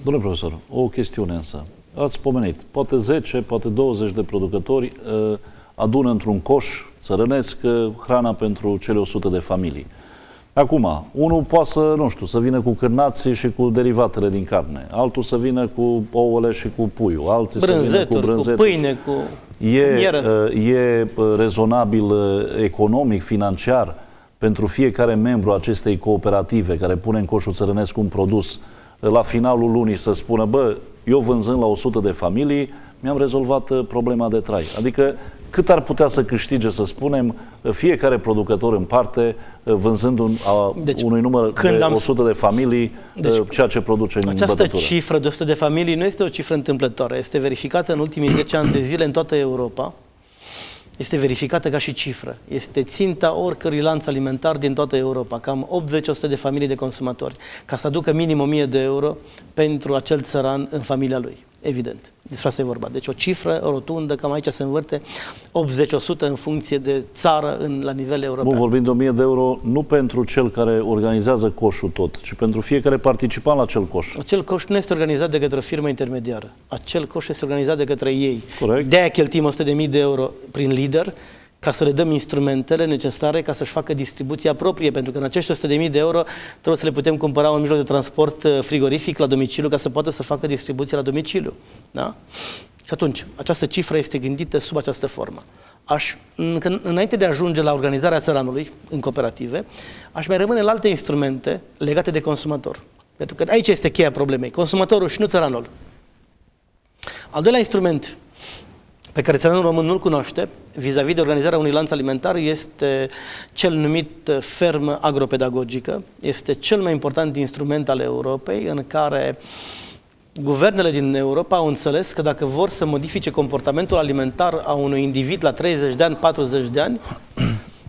Domnule profesor, o chestiune însă. Ați pomenit, poate 10, poate 20 de producători uh, adună într-un coș țărănesc uh, hrana pentru cele 100 de familii. Acum, unul poate să, nu știu, să vină cu cârnații și cu derivatele din carne, altul să vină cu ouăle și cu puiul, alții să vină cu brânzeturi. cu pâine, cu e, uh, e rezonabil economic, financiar pentru fiecare membru acestei cooperative care pune în coșul țărănesc un produs, la finalul lunii să spună, bă, eu vânzând la 100 de familii, mi-am rezolvat uh, problema de trai. Adică cât ar putea să câștige, să spunem, fiecare producător în parte, uh, vânzând un, a, deci, unui număr când de am... 100 de familii deci, uh, ceea ce produce în Această bătătură. cifră de 100 de familii nu este o cifră întâmplătoare, este verificată în ultimii 10 ani de zile în toată Europa este verificată ca și cifră. Este ținta oricărui lanț alimentar din toată Europa, cam 80-100 de familii de consumatori, ca să aducă minim 1000 de euro pentru acel țăran în familia lui. Evident. Despre asta e vorba. Deci o cifră rotundă, cam aici se învârte 80-100 în funcție de țară în, la nivel european. Bun, vorbim de 1000 de euro nu pentru cel care organizează coșul tot, ci pentru fiecare participant la acel coș. Acel coș nu este organizat de către o firmă intermediară. Acel coș este organizat de către ei. Corect. De-aia cheltuim 100.000 de euro prin lider, ca să le dăm instrumentele necesare ca să-și facă distribuția proprie, pentru că în acești 100.000 de euro trebuie să le putem cumpăra un mijloc de transport uh, frigorific la domiciliu ca să poată să facă distribuția la domiciliu. Da? Și atunci, această cifră este gândită sub această formă. Aș, când, înainte de a ajunge la organizarea țăranului în cooperative, aș mai rămâne la alte instrumente legate de consumator. Pentru că aici este cheia problemei. Consumatorul și nu țăranul. Al doilea instrument pe care țăranul român nu-l cunoaște, vis-a-vis -vis de organizarea unui lanț alimentar, este cel numit fermă agropedagogică. Este cel mai important instrument al Europei în care guvernele din Europa au înțeles că dacă vor să modifice comportamentul alimentar a unui individ la 30 de ani, 40 de ani,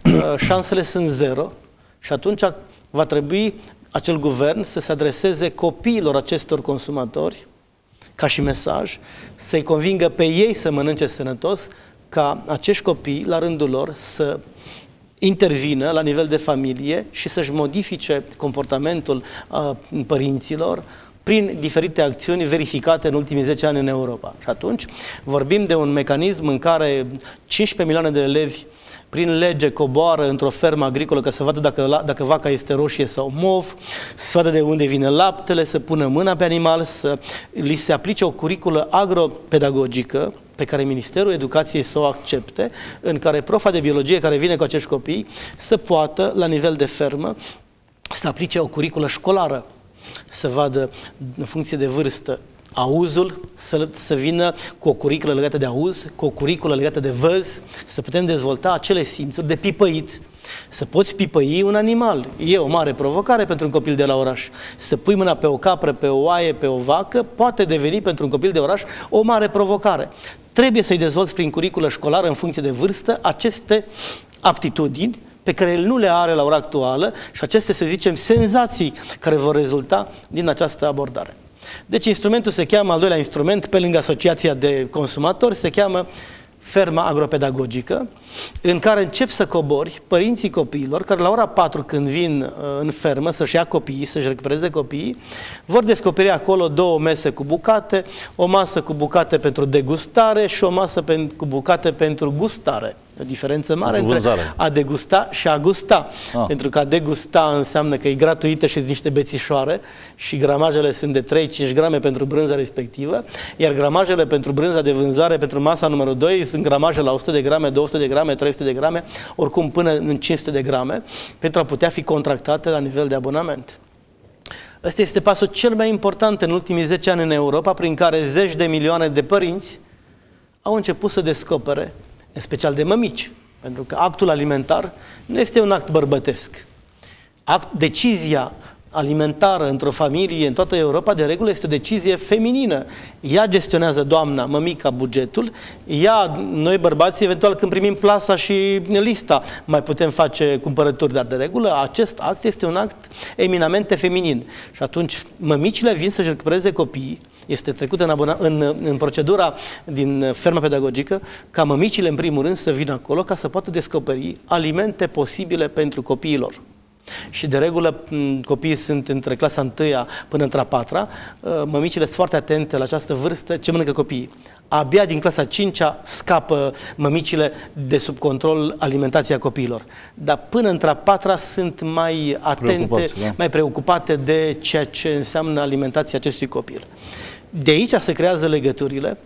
uh, șansele sunt zero și atunci va trebui acel guvern să se adreseze copiilor acestor consumatori ca și mesaj, să-i convingă pe ei să mănânce sănătos, ca acești copii, la rândul lor, să intervină la nivel de familie și să-și modifice comportamentul uh, părinților prin diferite acțiuni verificate în ultimii 10 ani în Europa. Și atunci vorbim de un mecanism în care 15 milioane de elevi prin lege coboară într-o fermă agricolă ca să vadă dacă, dacă vaca este roșie sau mov, să vadă de unde vine laptele, să pună mâna pe animal, să li se aplice o curiculă agropedagogică pe care Ministerul Educației să o accepte, în care profa de biologie care vine cu acești copii să poată, la nivel de fermă, să aplice o curiculă școlară, să vadă în funcție de vârstă auzul, să, să vină cu o curiculă legată de auz, cu o curiculă legată de văz, să putem dezvolta acele simțuri de pipăit, să poți pipăi un animal. E o mare provocare pentru un copil de la oraș. Să pui mâna pe o capră, pe o oaie, pe o vacă, poate deveni pentru un copil de oraș o mare provocare. Trebuie să-i dezvolți prin curiculă școlară în funcție de vârstă aceste aptitudini pe care el nu le are la ora actuală și aceste, să zicem, senzații care vor rezulta din această abordare. Deci instrumentul se cheamă, al doilea instrument, pe lângă Asociația de Consumatori, se cheamă ferma agropedagogică, în care încep să cobori părinții copiilor, care la ora 4 când vin uh, în fermă să-și ia copiii, să-și recupereze copiii, vor descoperi acolo două mese cu bucate, o masă cu bucate pentru degustare și o masă cu bucate pentru gustare o diferență mare între vânzare. a degusta și a gusta. Ah. Pentru că a degusta înseamnă că e gratuită și niște bețișoare și gramajele sunt de 3-5 grame pentru brânza respectivă, iar gramajele pentru brânza de vânzare pentru masa numărul 2 sunt gramaje la 100 de grame, 200 de grame, 300 de grame, oricum până în 500 de grame, pentru a putea fi contractate la nivel de abonament. Ăsta este pasul cel mai important în ultimii 10 ani în Europa, prin care zeci de milioane de părinți au început să descopere în special de mămici, pentru că actul alimentar nu este un act bărbătesc. Act, decizia alimentară într-o familie în toată Europa, de regulă, este o decizie feminină. Ea gestionează, doamna, mămica, bugetul, ea, noi bărbații, eventual când primim plasa și lista, mai putem face cumpărături, dar de regulă acest act este un act eminamente feminin. Și atunci mămicile vin să-și recupereze copiii, este trecută în, abona, în, în procedura din ferma pedagogică, ca mămicile, în primul rând, să vină acolo ca să poată descoperi alimente posibile pentru copiilor. Și de regulă copiii sunt între clasa 1 până între a 4 ă, mămicile sunt foarte atente la această vârstă ce mănâncă copiii. Abia din clasa 5 scapă mămicile de sub control alimentația copiilor. Dar până între a 4 sunt mai atente, da. mai preocupate de ceea ce înseamnă alimentația acestui copil. De aici se creează legăturile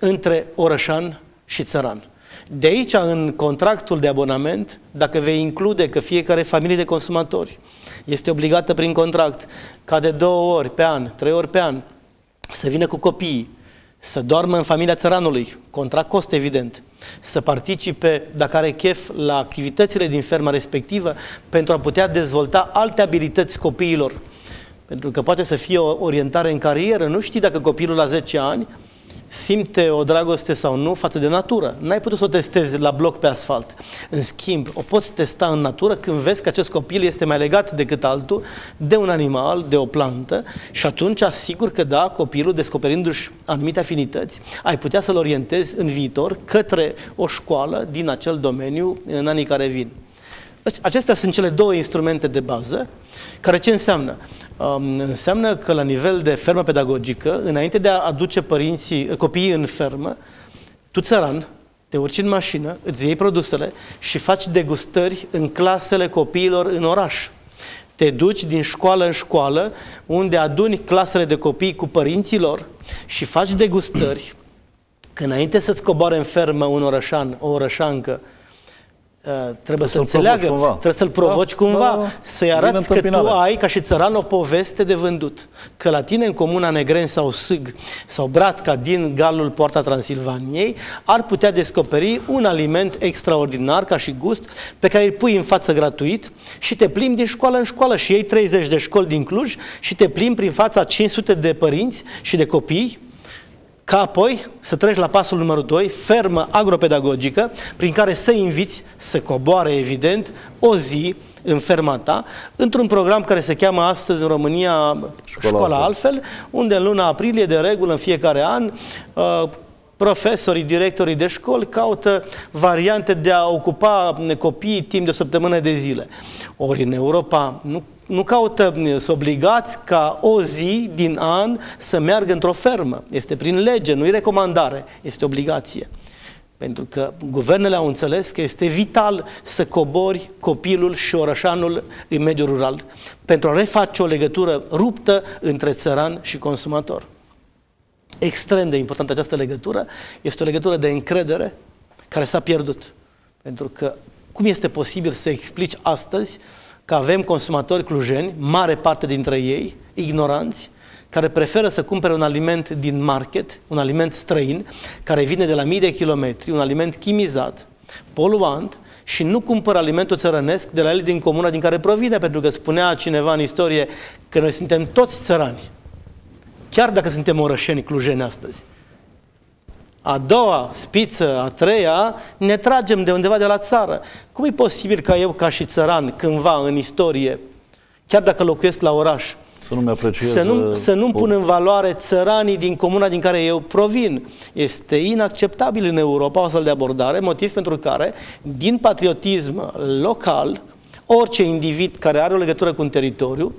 între orășan și țăran. De aici, în contractul de abonament, dacă vei include că fiecare familie de consumatori este obligată prin contract ca de două ori pe an, trei ori pe an, să vină cu copiii, să doarmă în familia țăranului, contra cost evident, să participe, dacă are chef, la activitățile din ferma respectivă pentru a putea dezvolta alte abilități copiilor. Pentru că poate să fie o orientare în carieră, nu știi dacă copilul la 10 ani simte o dragoste sau nu față de natură. N-ai putut să o testezi la bloc pe asfalt. În schimb, o poți testa în natură când vezi că acest copil este mai legat decât altul de un animal, de o plantă și atunci asigur că da, copilul descoperindu-și anumite afinități, ai putea să-l orientezi în viitor către o școală din acel domeniu în anii care vin. Deci, acestea sunt cele două instrumente de bază, care ce înseamnă? Um, înseamnă că la nivel de fermă pedagogică, înainte de a aduce părinții, copiii în fermă, tu țăran, te urci în mașină, îți iei produsele și faci degustări în clasele copiilor în oraș. Te duci din școală în școală, unde aduni clasele de copii cu părinților și faci degustări, că înainte să-ți coboare în fermă un orășan, o orășancă, Uh, trebuie să, să înțeleagă, trebuie să-l provoci da, cumva, da, da. să-i arăți că tu ai, ca și țăran, o poveste de vândut. Că la tine în comuna Negren sau Sâg sau Brațca din galul Poarta Transilvaniei ar putea descoperi un aliment extraordinar ca și gust pe care îl pui în față gratuit și te plimbi din școală în școală și ei 30 de școli din Cluj și te plimbi prin fața 500 de părinți și de copii ca apoi să treci la pasul numărul 2, fermă agropedagogică, prin care să inviți să coboare, evident, o zi în ferma ta, într-un program care se cheamă astăzi în România Școala, Școala altfel. altfel, unde în luna aprilie, de regulă, în fiecare an, uh, Profesorii, directorii de școli caută variante de a ocupa copiii timp de o săptămână de zile. Ori în Europa nu nu caută să obligați ca o zi din an să meargă într-o fermă. Este prin lege, nu e recomandare, este obligație. Pentru că guvernele au înțeles că este vital să cobori copilul și orășanul în mediul rural pentru a reface o legătură ruptă între țăran și consumator. Extrem de importantă această legătură, este o legătură de încredere care s-a pierdut. Pentru că cum este posibil să explici astăzi că avem consumatori clujeni, mare parte dintre ei, ignoranți, care preferă să cumpere un aliment din market, un aliment străin, care vine de la mii de kilometri, un aliment chimizat, poluant, și nu cumpără alimentul țărănesc de la el din comuna din care provine, pentru că spunea cineva în istorie că noi suntem toți țărani, chiar dacă suntem orășeni clujeni astăzi. A doua spiță, a treia, ne tragem de undeva de la țară. Cum e posibil ca eu, ca și țăran, cândva în istorie, chiar dacă locuiesc la oraș, să nu-mi apreciez... Să nu, să nu pun în valoare țăranii din comuna din care eu provin. Este inacceptabil în Europa o astfel de abordare, motiv pentru care, din patriotism local, orice individ care are o legătură cu un teritoriu,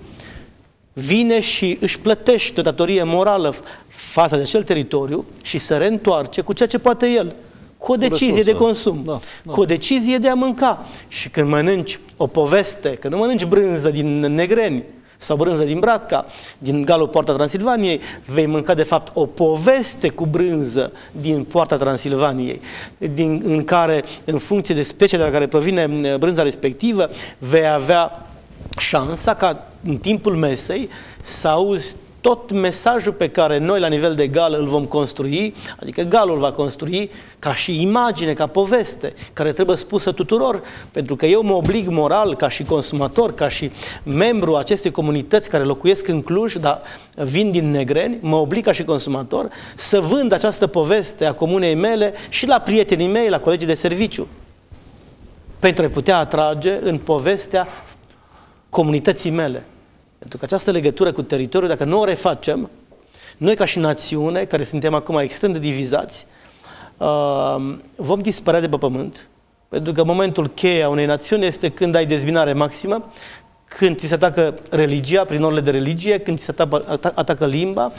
vine și își plătește o datorie morală față de acel teritoriu și se reîntoarce cu ceea ce poate el cu o decizie de consum, da, da. cu o decizie de a mânca. Și când mănânci o poveste, când nu mănânci brânză din Negreni, sau brânză din Bratca, din galul Poarta Transilvaniei, vei mânca de fapt o poveste cu brânză din Poarta Transilvaniei, din, în care, în funcție de specia de la care provine brânza respectivă, vei avea șansa ca în timpul mesei să auzi tot mesajul pe care noi la nivel de gal îl vom construi, adică galul va construi ca și imagine, ca poveste, care trebuie spusă tuturor, pentru că eu mă oblig moral, ca și consumator, ca și membru acestei comunități care locuiesc în Cluj, dar vin din Negreni, mă oblig ca și consumator să vând această poveste a comunei mele și la prietenii mei, la colegii de serviciu, pentru a putea atrage în povestea comunității mele. Pentru că această legătură cu teritoriul, dacă nu o refacem, noi ca și națiune, care suntem acum extrem de divizați, uh, vom dispărea de pe pământ, pentru că momentul cheie a unei națiuni este când ai dezbinare maximă, când ți se atacă religia, prin orele de religie, când ți se atacă, atacă limba,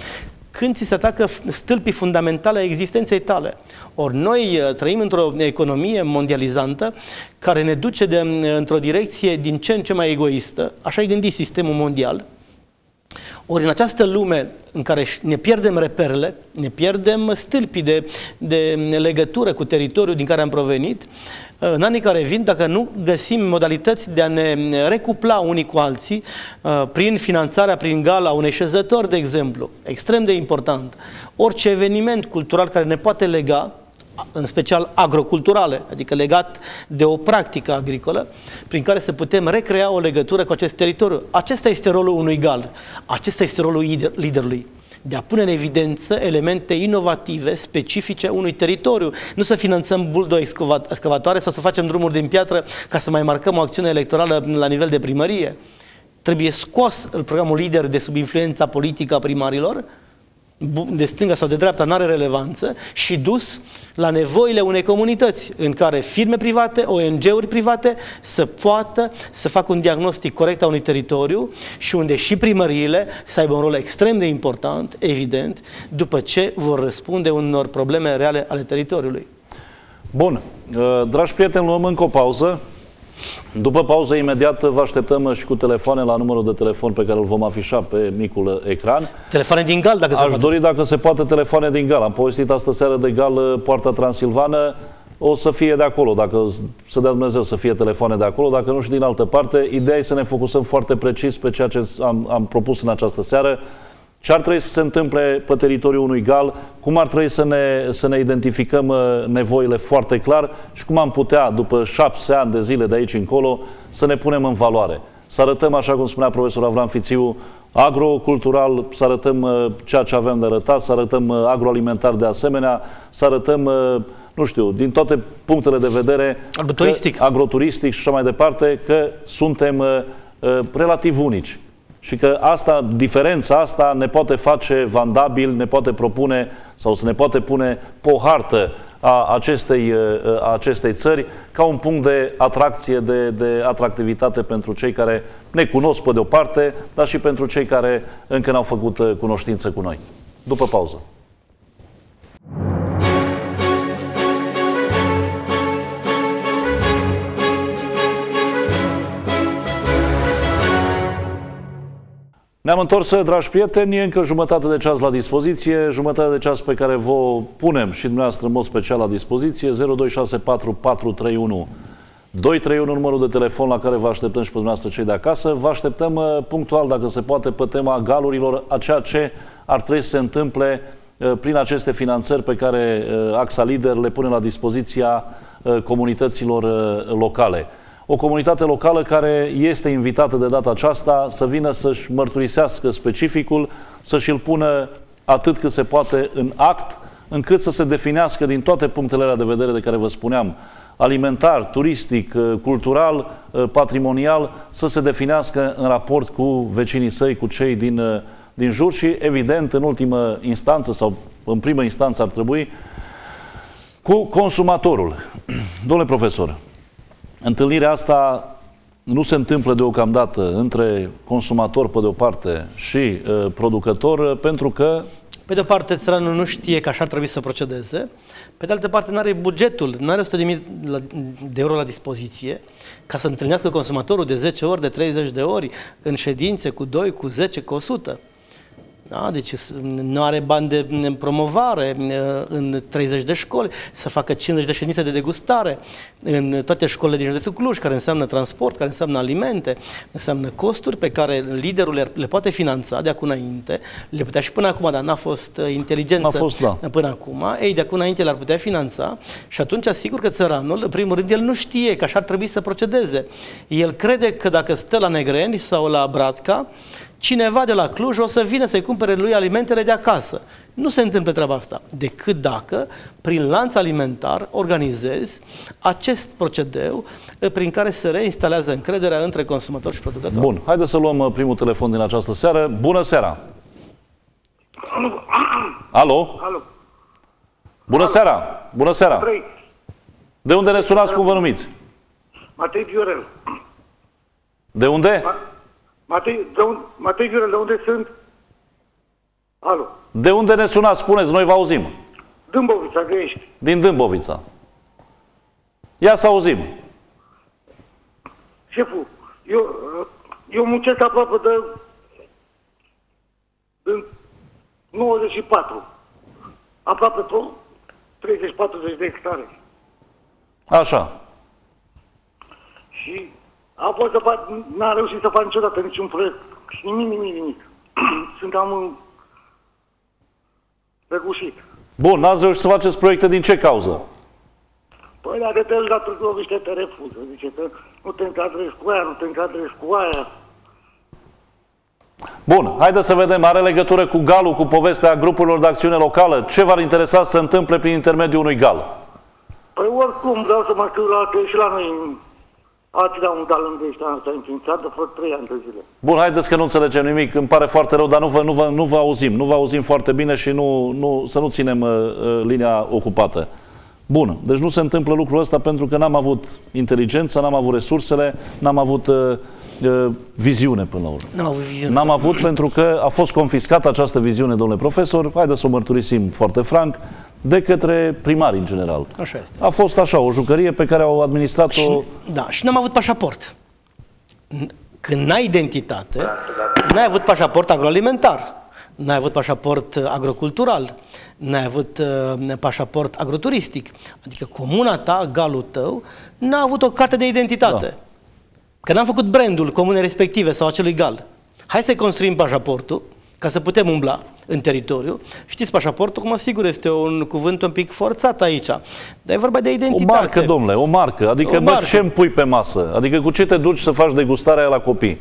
când ți se atacă stâlpii fundamentale a existenței tale. Ori noi uh, trăim într-o economie mondializantă care ne duce de, uh, într-o direcție din ce în ce mai egoistă. Așa e gândit sistemul mondial. Ori în această lume în care ne pierdem reperele, ne pierdem stâlpii de, de legătură cu teritoriul din care am provenit, în anii care vin, dacă nu găsim modalități de a ne recupla unii cu alții, uh, prin finanțarea, prin gala unei șezători, de exemplu, extrem de important, orice eveniment cultural care ne poate lega, în special agroculturale, adică legat de o practică agricolă, prin care să putem recrea o legătură cu acest teritoriu. Acesta este rolul unui gal, acesta este rolul liderului de a pune în evidență elemente inovative, specifice unui teritoriu. Nu să finanțăm buldo excavatoare sau să facem drumuri din piatră ca să mai marcăm o acțiune electorală la nivel de primărie. Trebuie scos programul lider de sub influența politică a primarilor de stânga sau de dreapta nu are relevanță și dus la nevoile unei comunități în care firme private, ONG-uri private să poată să facă un diagnostic corect a unui teritoriu și unde și primăriile să aibă un rol extrem de important, evident, după ce vor răspunde unor probleme reale ale teritoriului. Bun. Dragi prieteni, luăm încă o pauză. După pauză, imediat vă așteptăm și cu telefoane la numărul de telefon pe care îl vom afișa pe micul ecran. Telefoane din Gal, dacă Aș se poate. dori dacă se poate telefoane din Gal. Am povestit astă seară de Gal, Poarta Transilvană. O să fie de acolo, dacă să dea Dumnezeu să fie telefoane de acolo, dacă nu și din altă parte. Ideea e să ne focusăm foarte precis pe ceea ce am, am propus în această seară, ce ar trebui să se întâmple pe teritoriul unui gal, cum ar trebui să ne, să ne identificăm uh, nevoile foarte clar și cum am putea, după șapte ani de zile de aici încolo, să ne punem în valoare. Să arătăm, așa cum spunea profesorul Avram Fițiu, agrocultural, să arătăm uh, ceea ce avem de arătat, să arătăm uh, agroalimentar de asemenea, să arătăm, nu știu, din toate punctele de vedere, agroturistic, că, agroturistic și așa mai departe, că suntem relativ unici și că asta, diferența asta ne poate face vandabil, ne poate propune sau să ne poate pune pe o hartă a acestei, a acestei țări ca un punct de atracție, de, de atractivitate pentru cei care ne cunosc pe de o parte, dar și pentru cei care încă n-au făcut cunoștință cu noi. După pauză. Ne-am întors, dragi prieteni, încă jumătate de ceas la dispoziție, jumătate de ceas pe care vă punem și dumneavoastră în mod special la dispoziție, 0264 431 231 numărul de telefon la care vă așteptăm și pe dumneavoastră cei de acasă. Vă așteptăm uh, punctual, dacă se poate, pe tema galurilor, a ceea ce ar trebui să se întâmple uh, prin aceste finanțări pe care uh, AXA Lider le pune la dispoziția comunităților locale o comunitate locală care este invitată de data aceasta să vină să-și mărturisească specificul, să-și îl pună atât cât se poate în act, încât să se definească din toate punctele alea de vedere de care vă spuneam, alimentar, turistic, uh, cultural, uh, patrimonial, să se definească în raport cu vecinii săi, cu cei din, uh, din jur și, evident, în ultimă instanță sau în primă instanță ar trebui, cu consumatorul. Domnule profesor, Întâlnirea asta nu se întâmplă deocamdată între consumator pe de o parte și uh, producător uh, pentru că pe de o parte, țăranul nu știe că așa ar trebui să procedeze, pe de altă parte, nu are bugetul, nu are 100.000 de euro la dispoziție ca să întâlnească consumatorul de 10 ori, de 30 de ori, în ședințe cu 2, cu 10, cu 100. Da? Deci nu are bani de promovare în 30 de școli, să facă 50 de ședințe de degustare în toate școlile din județul Cluj, care înseamnă transport, care înseamnă alimente, înseamnă costuri pe care liderul le, le poate finanța de acum înainte, le putea și până acum, dar n-a fost uh, inteligență a fost, da. până acum, ei de acum înainte le-ar putea finanța și atunci asigur că țăranul, în primul rând, el nu știe că așa ar trebui să procedeze. El crede că dacă stă la Negreni sau la Bratca, cineva de la Cluj o să vină să-i cumpere lui alimentele de acasă. Nu se întâmplă treaba asta, decât dacă, prin lanț alimentar, organizezi acest procedeu eh, prin care se reinstalează încrederea între consumator și producător. Bun, haideți să luăm eh, primul telefon din această seară. Bună seara! Alo? Alo? Alo. Bună Alo. seara! Bună seara! Matei. De unde ne sunați, cum vă numiți? Matei Viorel. De unde? Ma Matei, de, un, Matei Viorel, de unde sunt? Alo. De unde ne sunați? Spuneți, noi vă auzim. Dâmbovița, ești. Din Dâmbovița. Ia să auzim. Șeful, eu, eu muncesc aproape de, de 94. Aproape tot 30-40 de hectare. Așa. Și a fost să fac, n-a reușit să fac niciodată niciun proiect. Nimic, nimic, nimic. Sunt am răgușit. Bun, n-ați reușit să faceți proiecte din ce cauză? Păi dacă te la Târgoviște te refuză. Zice că nu te încadrezi cu aia, nu te încadrezi cu aia. Bun, haideți să vedem, are legătură cu galul, cu povestea grupurilor de acțiune locală? Ce v-ar interesa să se întâmple prin intermediul unui gal? Păi oricum vreau să mă știu la, și la noi Ați da un gal în ăștia asta înființat de vreo trei ani de zile. Bun, haideți că nu înțelegem nimic, îmi pare foarte rău, dar nu vă, nu vă, nu vă auzim. Nu vă auzim foarte bine și nu, nu, să nu ținem uh, uh, linia ocupată. Bun, deci nu se întâmplă lucrul ăsta pentru că n-am avut inteligență, n-am avut resursele, n-am avut uh, uh, viziune până la urmă. N-am avut viziune. N-am avut pentru că a fost confiscată această viziune, domnule profesor, haideți să o mărturisim foarte franc, de către primari în general. Așa este. A fost așa, o jucărie pe care au administrat-o... Da, și n-am avut pașaport. Când n-ai identitate, n-ai avut pașaport agroalimentar, n-ai avut pașaport agrocultural, n-ai avut uh, pașaport agroturistic. Adică comuna ta, galul tău, n-a avut o carte de identitate. Da. Că n-am făcut brandul comunei respective sau acelui gal. Hai să construim pașaportul, ca să putem umbla în teritoriu. Știți, pașaportul, cum sigur, este un cuvânt un pic forțat aici. Dar e vorba de identitate. O marcă, domnule, o marcă. Adică, o marcă. ce îmi pui pe masă? Adică cu ce te duci să faci degustarea la copii?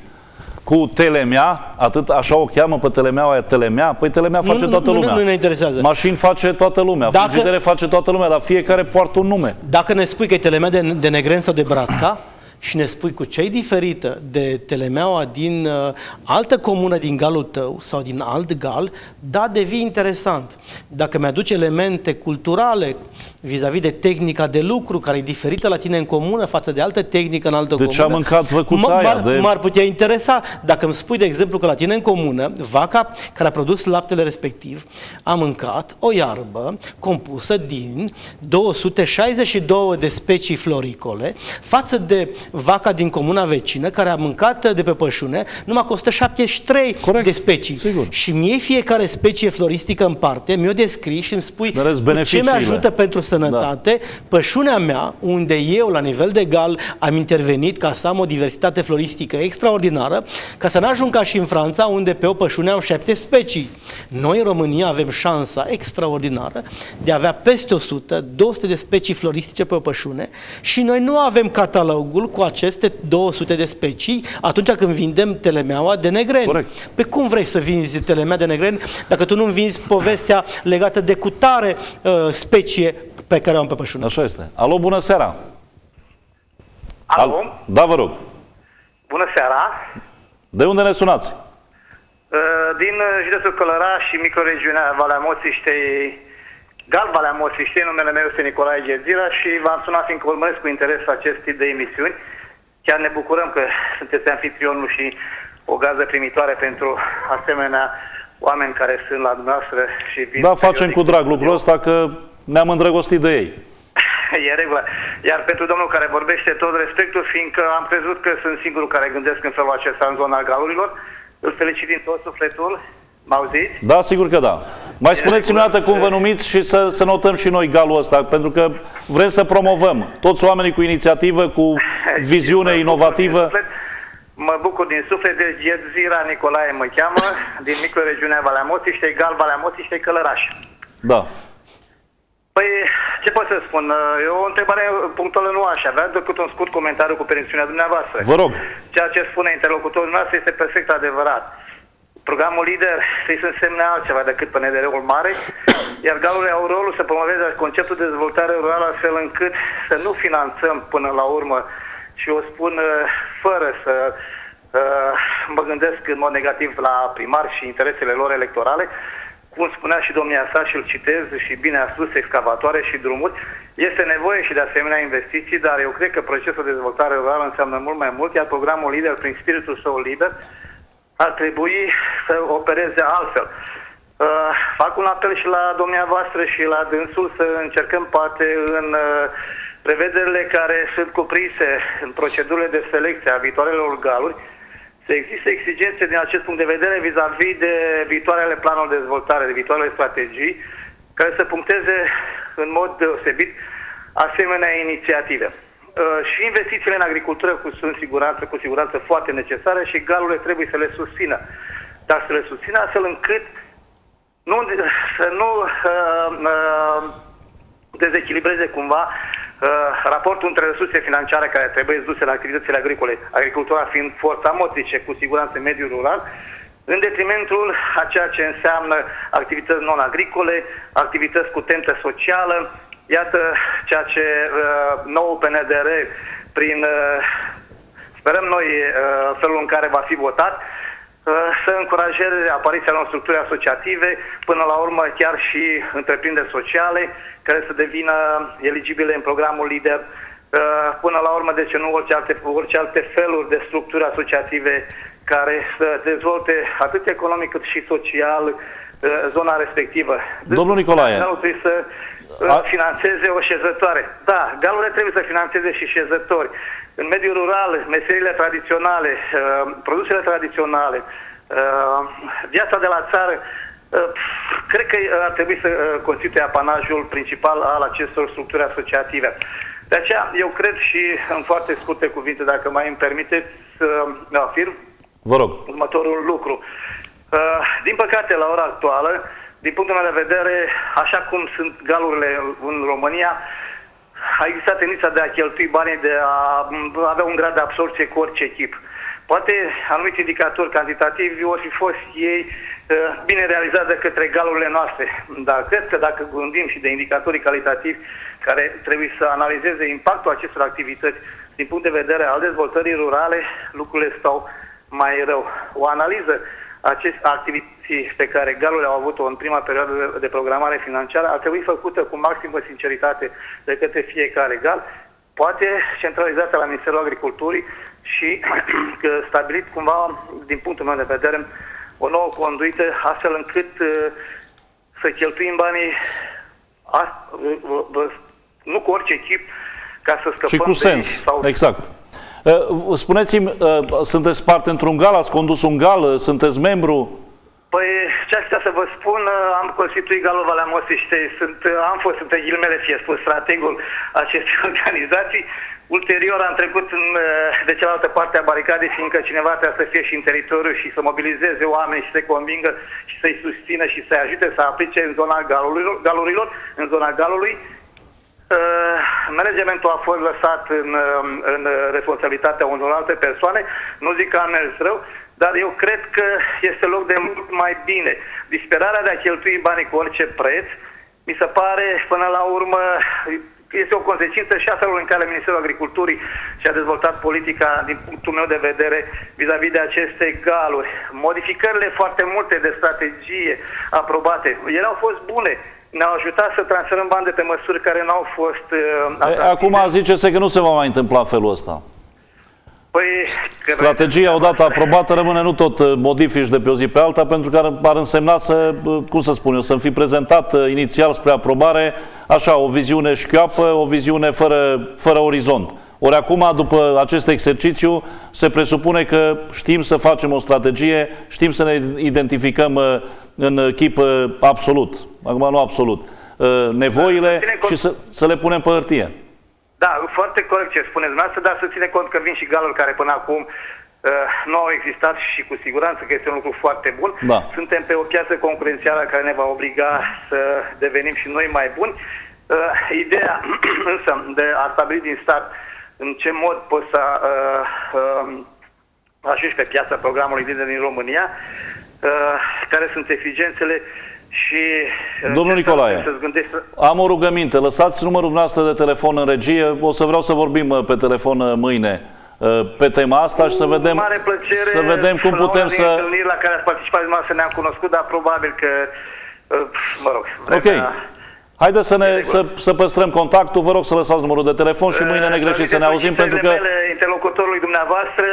cu telemea, atât așa o cheamă pe telemea aia telemea, păi telemea face nu, toată lumea. Nu, nu ne interesează. Mașini face toată lumea, Dacă, frigidere face toată lumea, dar fiecare poartă un nume. Dacă ne spui că e telemea de, de Negren sau de Brasca, și ne spui cu ce diferită de telemeaua din uh, altă comună din galul tău sau din alt gal, da, devii interesant. Dacă mi-aduci elemente culturale vis-a-vis -vis de tehnica de lucru care e diferită la tine în comună față de altă tehnică în altă de comună. ce am mâncat m-ar, de... m-ar putea interesa dacă îmi spui, de exemplu, că la tine în comună, vaca care a produs laptele respectiv a mâncat o iarbă compusă din 262 de specii floricole față de vaca din comuna vecină care a mâncat de pe pășune numai că 173 Corect. de specii. Sigur. Și mie fiecare specie floristică în parte mi-o descrii și îmi spui ce mi-ajută pentru sănătate, da. pășunea mea, unde eu, la nivel de gal, am intervenit ca să am o diversitate floristică extraordinară, ca să n-ajung ca și în Franța, unde pe o pășune am șapte specii. Noi, în România, avem șansa extraordinară de a avea peste 100, 200 de specii floristice pe o pășune și noi nu avem catalogul cu aceste 200 de specii atunci când vindem telemeaua de negreni. Corect. Pe cum vrei să vinzi telemea de negreni dacă tu nu vinzi povestea legată de cutare uh, specie pe care o am pe pășune. Așa este. Alo, bună seara! Alo? Al... Da, vă rog. Bună seara! De unde ne sunați? Uh, din uh, județul Călăraș și microregiunea Valea Moțiștei, Gal Valea Moțiștei, numele meu este Nicolae Ghezira și v-am sunat fiindcă urmăresc cu interes acest tip de emisiuni. Chiar ne bucurăm că sunteți anfitrionul și o gază primitoare pentru asemenea oameni care sunt la dumneavoastră și vin Da, facem cu drag lucrul ăsta că ne-am îndrăgostit de ei. E regulă. Iar pentru domnul care vorbește tot respectul, fiindcă am crezut că sunt singurul care gândesc în felul acesta în zona galurilor, îl felicit din tot sufletul. Mă auziți? Da, sigur că da. Mai spuneți-mi dată cum vă numiți și să, să notăm și noi galul ăsta, pentru că vrem să promovăm toți oamenii cu inițiativă, cu viziune inovativă. Mă bucur din suflet, de deci Zira Nicolae mă cheamă, din microregiunea Valea Moțiștei, Gal Valea Moțiștei, Călăraș. Da. Păi, ce pot să spun? Eu o întrebare punctuală nu aș avea, decât un scurt comentariu cu permisiunea dumneavoastră. Vă rog. Ceea ce spune interlocutorul dumneavoastră este perfect adevărat. Programul lider să-i se însemne altceva decât PNDR-ul mare, iar galurile au rolul să promoveze conceptul de dezvoltare rurală astfel încât să nu finanțăm până la urmă și o spun uh, fără să uh, mă gândesc în mod negativ la primari și interesele lor electorale, cum spunea și domnia sa și îl citez și bine a spus, excavatoare și drumuri, este nevoie și de asemenea investiții, dar eu cred că procesul de dezvoltare rurală înseamnă mult mai mult, iar programul lider, prin spiritul său liber, ar trebui să opereze altfel. Uh, fac un apel și la domnia voastră și la dânsul să încercăm poate în uh, prevederile care sunt cuprinse în procedurile de selecție a viitoarelor galuri, să existe exigențe din acest punct de vedere vis-a-vis -vis de viitoarele planuri de dezvoltare, de viitoarele strategii, care să puncteze în mod deosebit asemenea inițiative. Uh, și investițiile în agricultură cu, sunt siguranță, cu siguranță foarte necesare și galurile trebuie să le susțină. Dar să le susțină astfel încât nu, să nu uh, uh, dezechilibreze cumva uh, raportul între resurse financiare care trebuie duse la activitățile agricole, agricultura fiind forța motrice, cu siguranță mediul rural, în detrimentul a ceea ce înseamnă activități non-agricole, activități cu tentă socială, iată ceea ce uh, nou PNDR, prin, uh, sperăm noi, uh, felul în care va fi votat, uh, să încurajeze apariția unor structuri asociative, până la urmă chiar și întreprinderi sociale, care să devină eligibile în programul LIDER, uh, până la urmă, de ce nu, orice alte, orice alte feluri de structuri asociative care să dezvolte atât economic cât și social uh, zona respectivă. Domnul Nicolae. Nu trebuie să a... financeze o șezătoare. Da, galurile trebuie să financeze și șezători. În mediul rural, meserile tradiționale, uh, produsele tradiționale, uh, viața de la țară, uh, cred că ar trebui să uh, constituie apanajul principal al acestor structuri asociative. De aceea, eu cred și în foarte scurte cuvinte, dacă mai îmi permiteți să uh, afirm, Vă rog. următorul lucru. Uh, din păcate, la ora actuală, din punctul meu de vedere, așa cum sunt galurile în România, a existat tendința de a cheltui banii, de a avea un grad de absorție cu orice echip. Poate anumiți indicatori cantitativi vor fi fost ei uh, bine realizați de către galurile noastre, dar cred că dacă gândim și de indicatorii calitativi care trebuie să analizeze impactul acestor activități din punct de vedere al dezvoltării rurale, lucrurile stau mai rău. O analiză aceste activități pe care galurile au avut-o în prima perioadă de programare financiară ar trebui făcută cu maximă sinceritate de către fiecare gal, poate centralizată la Ministerul Agriculturii și stabilit cumva, din punctul meu de vedere, o nouă conduită, astfel încât uh, să cheltuim banii nu cu orice chip, ca să scăpăm și cu sens, de sau... exact. Uh, spuneți-mi, uh, sunteți parte într-un gal, ați condus un gal, sunteți membru? Păi, ce aș să vă spun, am constituit Galul Valea Mosei și sunt, am fost, între ghilimele, fie spus, strategul acestei organizații. Ulterior am trecut în, de cealaltă parte a baricadei, fiindcă cineva trebuie să fie și în teritoriu și să mobilizeze oameni și să convingă și să-i susțină și să-i ajute să aplice în zona galurilor, galurilor în zona galului. Uh, managementul a fost lăsat în, în responsabilitatea unor alte persoane, nu zic că am mers rău, dar eu cred că este loc de mult mai bine. Disperarea de a cheltui banii cu orice preț, mi se pare, până la urmă, este o consecință și a felului în care Ministerul Agriculturii și-a dezvoltat politica, din punctul meu de vedere, vis-a-vis -vis de aceste galuri. Modificările foarte multe de strategie aprobate, ele au fost bune, ne-au ajutat să transferăm bani de pe măsuri care n-au fost uh, Acum zice-se că nu se va mai întâmpla în felul ăsta. Păi, Strategia odată aprobată rămâne nu tot uh, modifici de pe o zi pe alta pentru că ar, ar însemna să, uh, cum să spun eu, să fi prezentat uh, inițial spre aprobare așa o viziune șchioapă, o viziune fără, fără orizont. Ori acum, după acest exercițiu, se presupune că știm să facem o strategie, știm să ne identificăm în chip absolut, acum nu absolut, nevoile și să, să le punem pe hârtie. Da, foarte corect ce spuneți dumneavoastră, dar să ține cont că vin și galuri care până acum uh, nu au existat și cu siguranță că este un lucru foarte bun. Da. Suntem pe o piață concurențială care ne va obliga să devenim și noi mai buni. Uh, ideea însă de a stabili din start în ce mod poți să uh, uh, ajungi pe piața programului din România, uh, care sunt exigențele și uh, Domnul Nicolae, am o rugăminte. Lăsați numărul noastră de telefon în regie. O să vreau să vorbim uh, pe telefon uh, mâine pe tema asta și să vedem, mare plăcere, să vedem cum putem să... întâlniri la care ați participat să ne-am cunoscut, dar probabil că, mă rog, Ok. Haideți să, ne, să, să păstrăm contactul, vă rog să lăsați numărul de telefon și mâine ne greșiți să ne auzim pentru că... interlocutorului dumneavoastră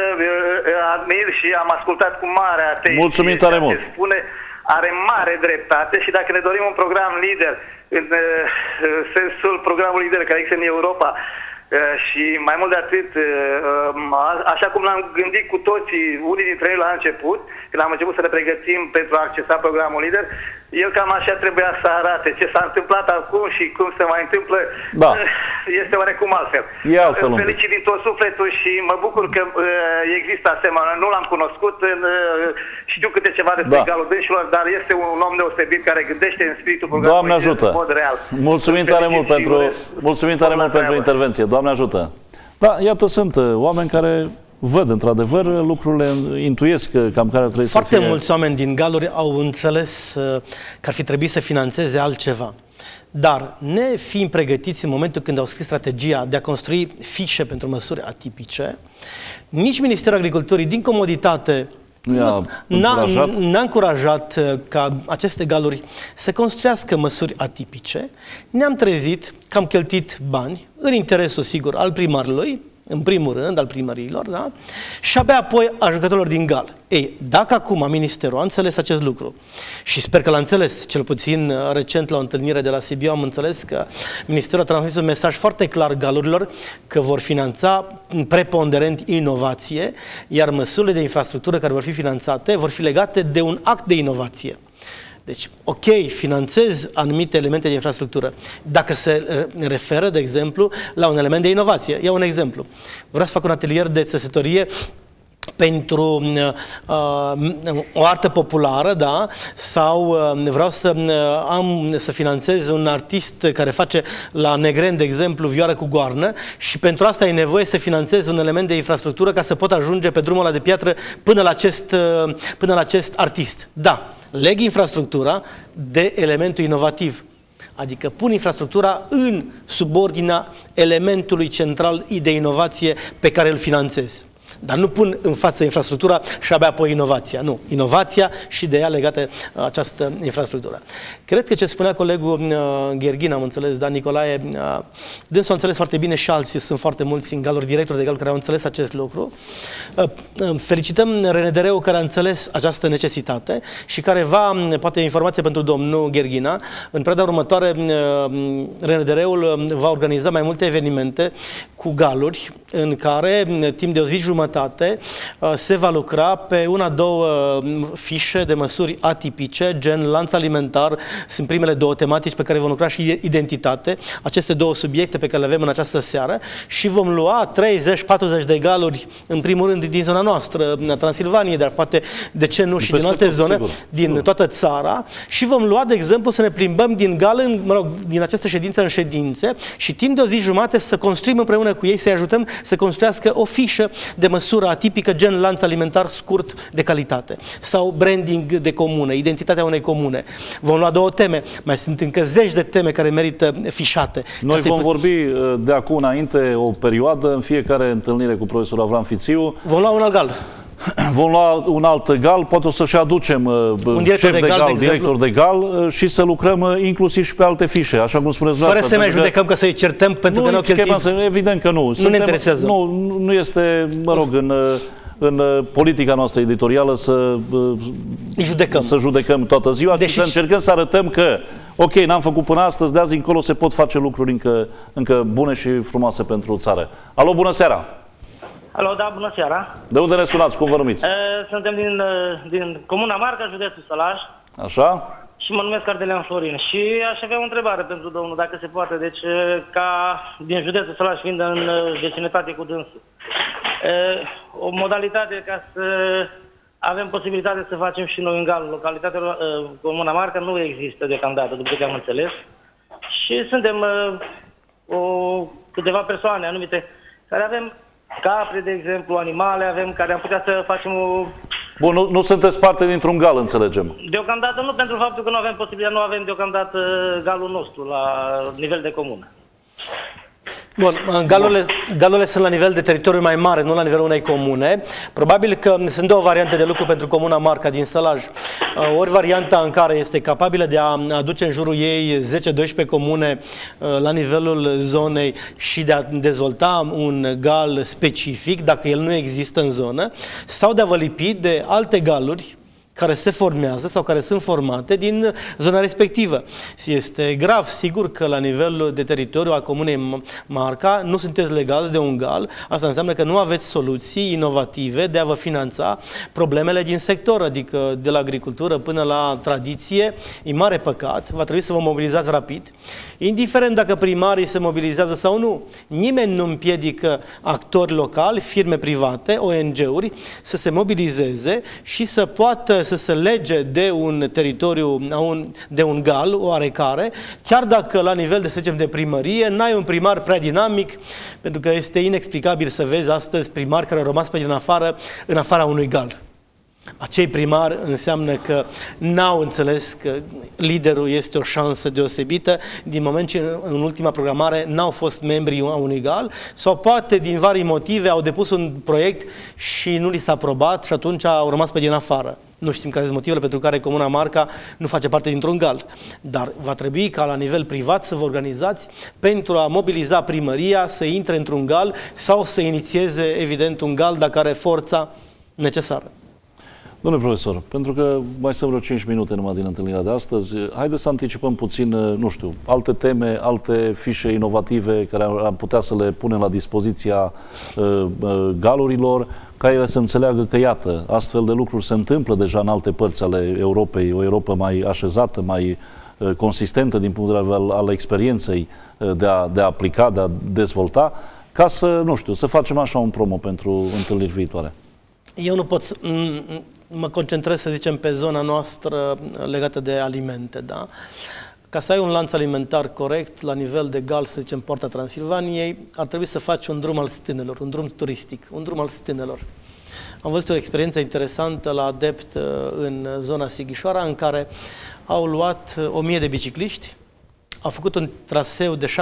admir și am ascultat cu mare atenție. Mulțumim tare mult. Spune, are mare dreptate și dacă ne dorim un program lider în uh, sensul programului lider care există în Europa uh, și mai mult de atât, uh, așa cum l-am gândit cu toții, unii dintre ei la început, când am început să ne pregătim pentru a accesa programul lider, el cam așa trebuia să arate. Ce s-a întâmplat acum și cum se mai întâmplă da. este oarecum altfel. E altfel Felicit din tot sufletul și mă bucur că uh, există asemenea. Nu l-am cunoscut, uh, știu câte ceva despre da. Galul Dânșilor, dar este un om deosebit care gândește în spiritul programului Doamne ajută. în mod real. Mulțumim tare mult pentru, mulțumim tare mult pentru intervenție. Doamne ajută. Da, iată, sunt uh, oameni care văd într-adevăr lucrurile, intuiesc cam care trebuie Foarte să fie... mulți oameni din galuri au înțeles uh, că ar fi trebuit să financeze altceva. Dar ne fiind pregătiți în momentul când au scris strategia de a construi fișe pentru măsuri atipice, nici Ministerul Agriculturii, din comoditate, n-a încurajat uh, ca aceste galuri să construiască măsuri atipice. Ne-am trezit că am cheltuit bani, în interesul, sigur, al primarului, în primul rând, al primăriilor, da? și abia apoi a jucătorilor din gal. Ei, dacă acum Ministerul a înțeles acest lucru și sper că l-a înțeles, cel puțin uh, recent la o întâlnire de la Sibiu am înțeles că Ministerul a transmis un mesaj foarte clar galurilor că vor finanța preponderent inovație, iar măsurile de infrastructură care vor fi finanțate vor fi legate de un act de inovație. Deci, ok, finanțez anumite elemente de infrastructură. Dacă se referă, de exemplu, la un element de inovație. Iau un exemplu. Vreau să fac un atelier de țesătorie pentru uh, o artă populară, da, sau uh, vreau să uh, am să finanțez un artist care face la Negren, de exemplu, vioară cu goarnă și pentru asta e nevoie să finanțez un element de infrastructură ca să pot ajunge pe drumul ăla de piatră până la acest, uh, până la acest artist. Da, leg infrastructura de elementul inovativ. Adică pun infrastructura în subordinea elementului central de inovație pe care îl finanțez. Dar nu pun în față infrastructura și abia apoi inovația. Nu. Inovația și de ea legată această infrastructură. Cred că ce spunea colegul uh, Gherghin, am înțeles, Dan Nicolae, uh, dânsul a înțeles foarte bine și alții, sunt foarte mulți în galuri directori de gal care au înțeles acest lucru. Uh, felicităm RNDR-ul care a înțeles această necesitate și care va, poate informație pentru domnul Gherghina, în perioada următoare RNDR-ul va organiza mai multe evenimente cu galuri în care timp de o zi jumătate jumătate uh, se va lucra pe una, două uh, fișe de măsuri atipice, gen lanț alimentar, sunt primele două tematici pe care vom lucra și identitate, aceste două subiecte pe care le avem în această seară și vom lua 30-40 de galuri, în primul rând din zona noastră, în Transilvanie, dar poate de ce nu și din alte zone, sigur. din toată țara. Și vom lua, de exemplu, să ne plimbăm din gal, în, mă rog, din această ședință în ședințe și timp de o zi jumate să construim împreună cu ei, să-i ajutăm să construiască o fișă de măsură atipică, gen lanț alimentar scurt de calitate sau branding de comune, identitatea unei comune. Vom lua două teme, mai sunt încă zeci de teme care merită fișate. Noi vom vorbi uh, de acum înainte o perioadă, în fiecare întâlnire cu profesorul Avram Fițiu. Vom lua un alt gal. Vom lua un alt gal, poate o să și aducem uh, un șef de gal, de gal de director de gal uh, și să lucrăm inclusiv și pe alte fișe, așa cum spuneți Fără să ne judecăm că să-i certăm pentru nu, că nu cheltuim. Evident că nu. Nu Suntem, ne interesează. Nu, nu este, mă rog, în în politica noastră editorială să judecăm, să judecăm toată ziua, Deși... să încercăm să arătăm că, ok, n-am făcut până astăzi, de azi încolo se pot face lucruri încă, încă bune și frumoase pentru țară. Alo, bună seara! Alo, da, bună seara. De unde ne sunați? Cum vă numiți? E, suntem din, din Comuna Marca, județul Sălaj. Așa. Și mă numesc Ardelean Florin. Și aș avea o întrebare pentru domnul, dacă se poate. Deci, ca din județul Sălaj, fiind în vecinătate cu dânsul, o modalitate ca să avem posibilitatea să facem și noi în gal. Localitatea Comuna Marca nu există deocamdată, după ce am înțeles. Și suntem o, câteva persoane anumite care avem capre, de exemplu, animale avem care am putea să facem o... Bun, nu, nu sunteți parte dintr-un gal, înțelegem. Deocamdată nu, pentru faptul că nu avem posibilitatea, nu avem deocamdată galul nostru la nivel de comună. Bun, galurile, galurile sunt la nivel de teritoriu mai mare, nu la nivelul unei comune. Probabil că sunt două variante de lucru pentru comuna Marca din Sălaj. Uh, ori varianta în care este capabilă de a aduce în jurul ei 10-12 comune uh, la nivelul zonei și de a dezvolta un gal specific, dacă el nu există în zonă, sau de a vă lipi de alte galuri care se formează sau care sunt formate din zona respectivă. Este grav, sigur, că la nivel de teritoriu a comunei Marca nu sunteți legați de un gal. Asta înseamnă că nu aveți soluții inovative de a vă finanța problemele din sector, adică de la agricultură până la tradiție. E mare păcat, va trebui să vă mobilizați rapid. Indiferent dacă primarii se mobilizează sau nu, nimeni nu împiedică actori locali, firme private, ONG-uri, să se mobilizeze și să poată să se lege de un teritoriu, de un gal oarecare, chiar dacă la nivel de, să zicem, de primărie, n-ai un primar prea dinamic, pentru că este inexplicabil să vezi astăzi primari care au rămas pe din afară, în afara unui gal. Acei primari înseamnă că n-au înțeles că liderul este o șansă deosebită din moment ce în ultima programare n-au fost membri a unui gal sau poate din vari motive au depus un proiect și nu li s-a aprobat și atunci au rămas pe din afară. Nu știm care sunt motivele pentru care Comuna Marca nu face parte dintr-un gal. Dar va trebui ca la nivel privat să vă organizați pentru a mobiliza primăria să intre într-un gal sau să inițieze, evident, un gal dacă are forța necesară. Domnule profesor, pentru că mai sunt vreo 5 minute numai din întâlnirea de astăzi, haideți să anticipăm puțin, nu știu, alte teme, alte fișe inovative care am putea să le punem la dispoziția uh, uh, galurilor, ca ele să înțeleagă că, iată, astfel de lucruri se întâmplă deja în alte părți ale Europei, o Europa mai așezată, mai uh, consistentă din punct de vedere al, al experienței uh, de a, de a aplica, de a dezvolta, ca să, nu știu, să facem așa un promo pentru întâlniri viitoare. Eu nu pot să mă concentrez, să zicem, pe zona noastră legată de alimente, da? Ca să ai un lanț alimentar corect, la nivel de gal, să zicem, Porta Transilvaniei, ar trebui să faci un drum al stânelor, un drum turistic, un drum al stânelor. Am văzut o experiență interesantă la Adept uh, în zona Sighișoara, în care au luat uh, o mie de bicicliști, au făcut un traseu de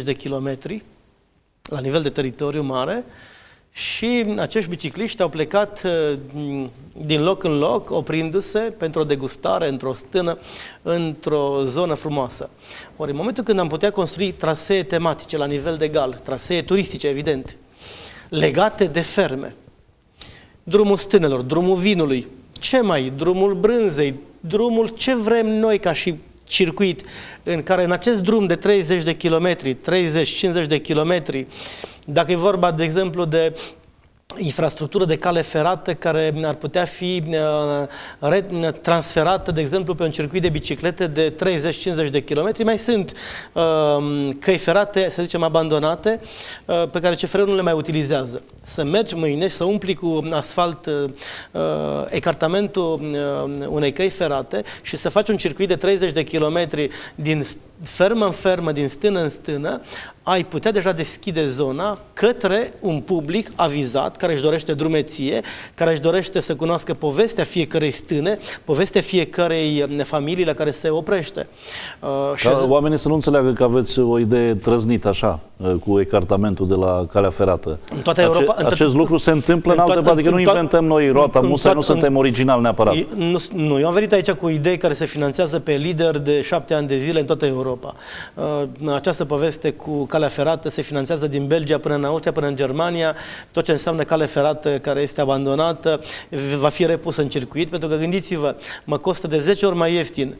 70-80 de kilometri la nivel de teritoriu mare și acești bicicliști au plecat uh, din loc în loc, oprindu-se pentru o degustare într-o stână, într-o zonă frumoasă. Ori în momentul când am putea construi trasee tematice la nivel de egal, trasee turistice, evident, legate de ferme, drumul stânelor, drumul vinului, ce mai, drumul brânzei, drumul ce vrem noi ca și circuit, în care în acest drum de 30 de kilometri, 30-50 de kilometri, dacă e vorba, de exemplu, de infrastructură de cale ferată care ar putea fi uh, transferată, de exemplu, pe un circuit de biciclete de 30-50 de kilometri. Mai sunt uh, căi ferate, să zicem, abandonate, uh, pe care cfr nu le mai utilizează. Să mergi mâine și să umpli cu asfalt uh, uh, ecartamentul uh, unei căi ferate și să faci un circuit de 30 de kilometri din fermă în fermă, din stână în stână, ai putea deja deschide zona către un public avizat, care își dorește drumeție, care își dorește să cunoască povestea fiecărei stâne, povestea fiecărei uh, familii la care se oprește. Uh, Ca oamenii să nu înțeleagă că aveți o idee trăznită așa, uh, cu ecartamentul de la calea ferată. În toată Europa, Ace, acest lucru se întâmplă în, în alte adică nu inventăm noi roata musai, nu suntem original neapărat. Nu, nu, eu am venit aici cu idei care se finanțează pe lider de șapte ani de zile în toată Europa. Această poveste cu calea ferată se finanțează din Belgia până în Austria, până în Germania. Tot ce înseamnă cale ferată care este abandonată va fi repusă în circuit, pentru că gândiți-vă, mă costă de 10 ori mai ieftin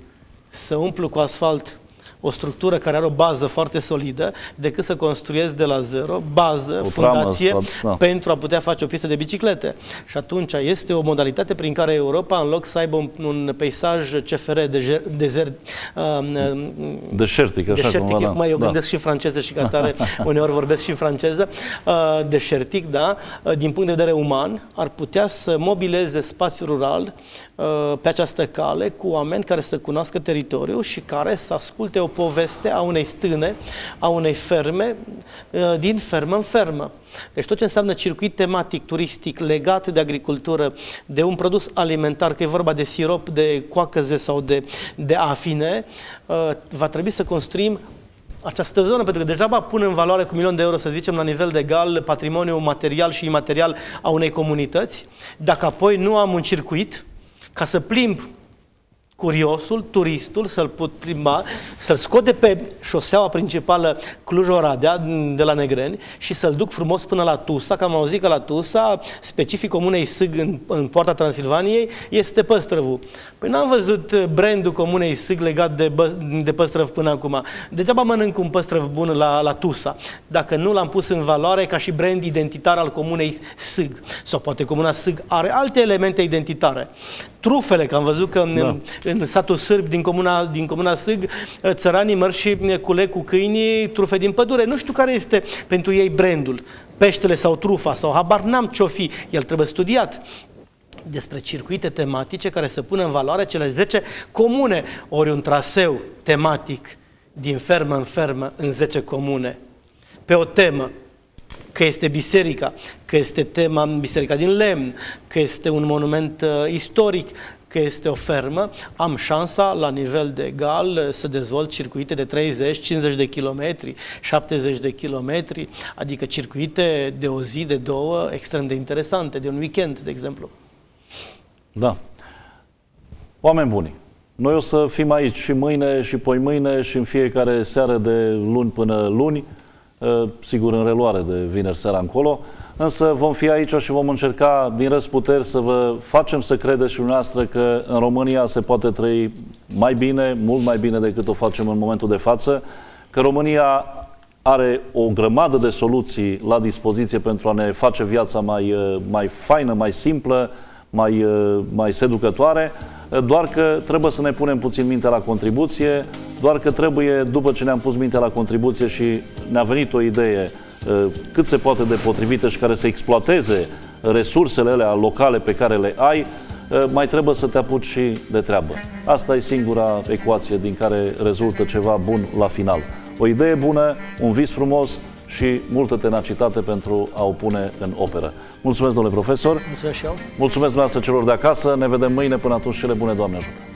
să umplu cu asfalt o structură care are o bază foarte solidă decât să construiesc de la zero bază, o fundație tramă, da. pentru a putea face o pistă de biciclete. Și atunci este o modalitate prin care Europa, în loc să aibă un, un peisaj CFR de desert, uh, deșertic, așa deșertic, cumva, da. eu da. gândesc și franceză și ca tare uneori vorbesc și în franceză, uh, deșertic, da, uh, din punct de vedere uman, ar putea să mobileze spațiul rural uh, pe această cale cu oameni care să cunoască teritoriul și care să asculte o poveste a unei stâne, a unei ferme, uh, din fermă în fermă. Deci tot ce înseamnă circuit tematic, turistic, legat de agricultură, de un produs alimentar, că e vorba de sirop, de coacăze sau de, de afine, uh, va trebui să construim această zonă, pentru că degeaba pun în valoare cu milion de euro, să zicem, la nivel de egal, patrimoniul material și imaterial a unei comunități, dacă apoi nu am un circuit ca să plimb curiosul, turistul, să-l pot plimba, să-l scot de pe șoseaua principală Cluj-Oradea, de la Negreni, și să-l duc frumos până la Tusa, că am auzit că la Tusa, specific comunei Sâg în, în poarta Transilvaniei, este păstrăvul. Păi n-am văzut brandul comunei Sâg legat de, bă, de păstrăv până acum. Degeaba mănânc un păstrăv bun la, la Tusa, dacă nu l-am pus în valoare ca și brand identitar al comunei Sâg. Sau poate comuna Sâg are alte elemente identitare. Trufele, că am văzut că da. În, în satul sârb din comuna, din comuna Sâg, țăranii măr și culeg cu câinii trufe din pădure. Nu știu care este pentru ei brandul, peștele sau trufa, sau habar n-am ce-o fi, el trebuie studiat. Despre circuite tematice care să pună în valoare cele 10 comune, ori un traseu tematic din fermă în fermă în 10 comune, pe o temă, că este biserica, că este tema biserica din lemn, că este un monument uh, istoric, că este o fermă, am șansa la nivel de egal să dezvolt circuite de 30, 50 de kilometri, 70 de kilometri, adică circuite de o zi, de două, extrem de interesante, de un weekend, de exemplu. Da. Oameni buni, noi o să fim aici și mâine și poi mâine și în fiecare seară de luni până luni, ă, sigur în reluare de vineri seara încolo, însă vom fi aici și vom încerca din răsputeri să vă facem să credeți și dumneavoastră că în România se poate trăi mai bine, mult mai bine decât o facem în momentul de față, că România are o grămadă de soluții la dispoziție pentru a ne face viața mai, mai faină, mai simplă, mai, mai seducătoare, doar că trebuie să ne punem puțin mintea la contribuție, doar că trebuie, după ce ne-am pus mintea la contribuție și ne-a venit o idee Uh, cât se poate de potrivită și care să exploateze resursele alea locale pe care le ai, uh, mai trebuie să te apuci și de treabă. Asta e singura ecuație din care rezultă ceva bun la final. O idee bună, un vis frumos și multă tenacitate pentru a o pune în operă. Mulțumesc, domnule profesor! Mulțumesc și eu! Mulțumesc dumneavoastră celor de acasă! Ne vedem mâine. Până atunci, cele bune, Doamne ajută!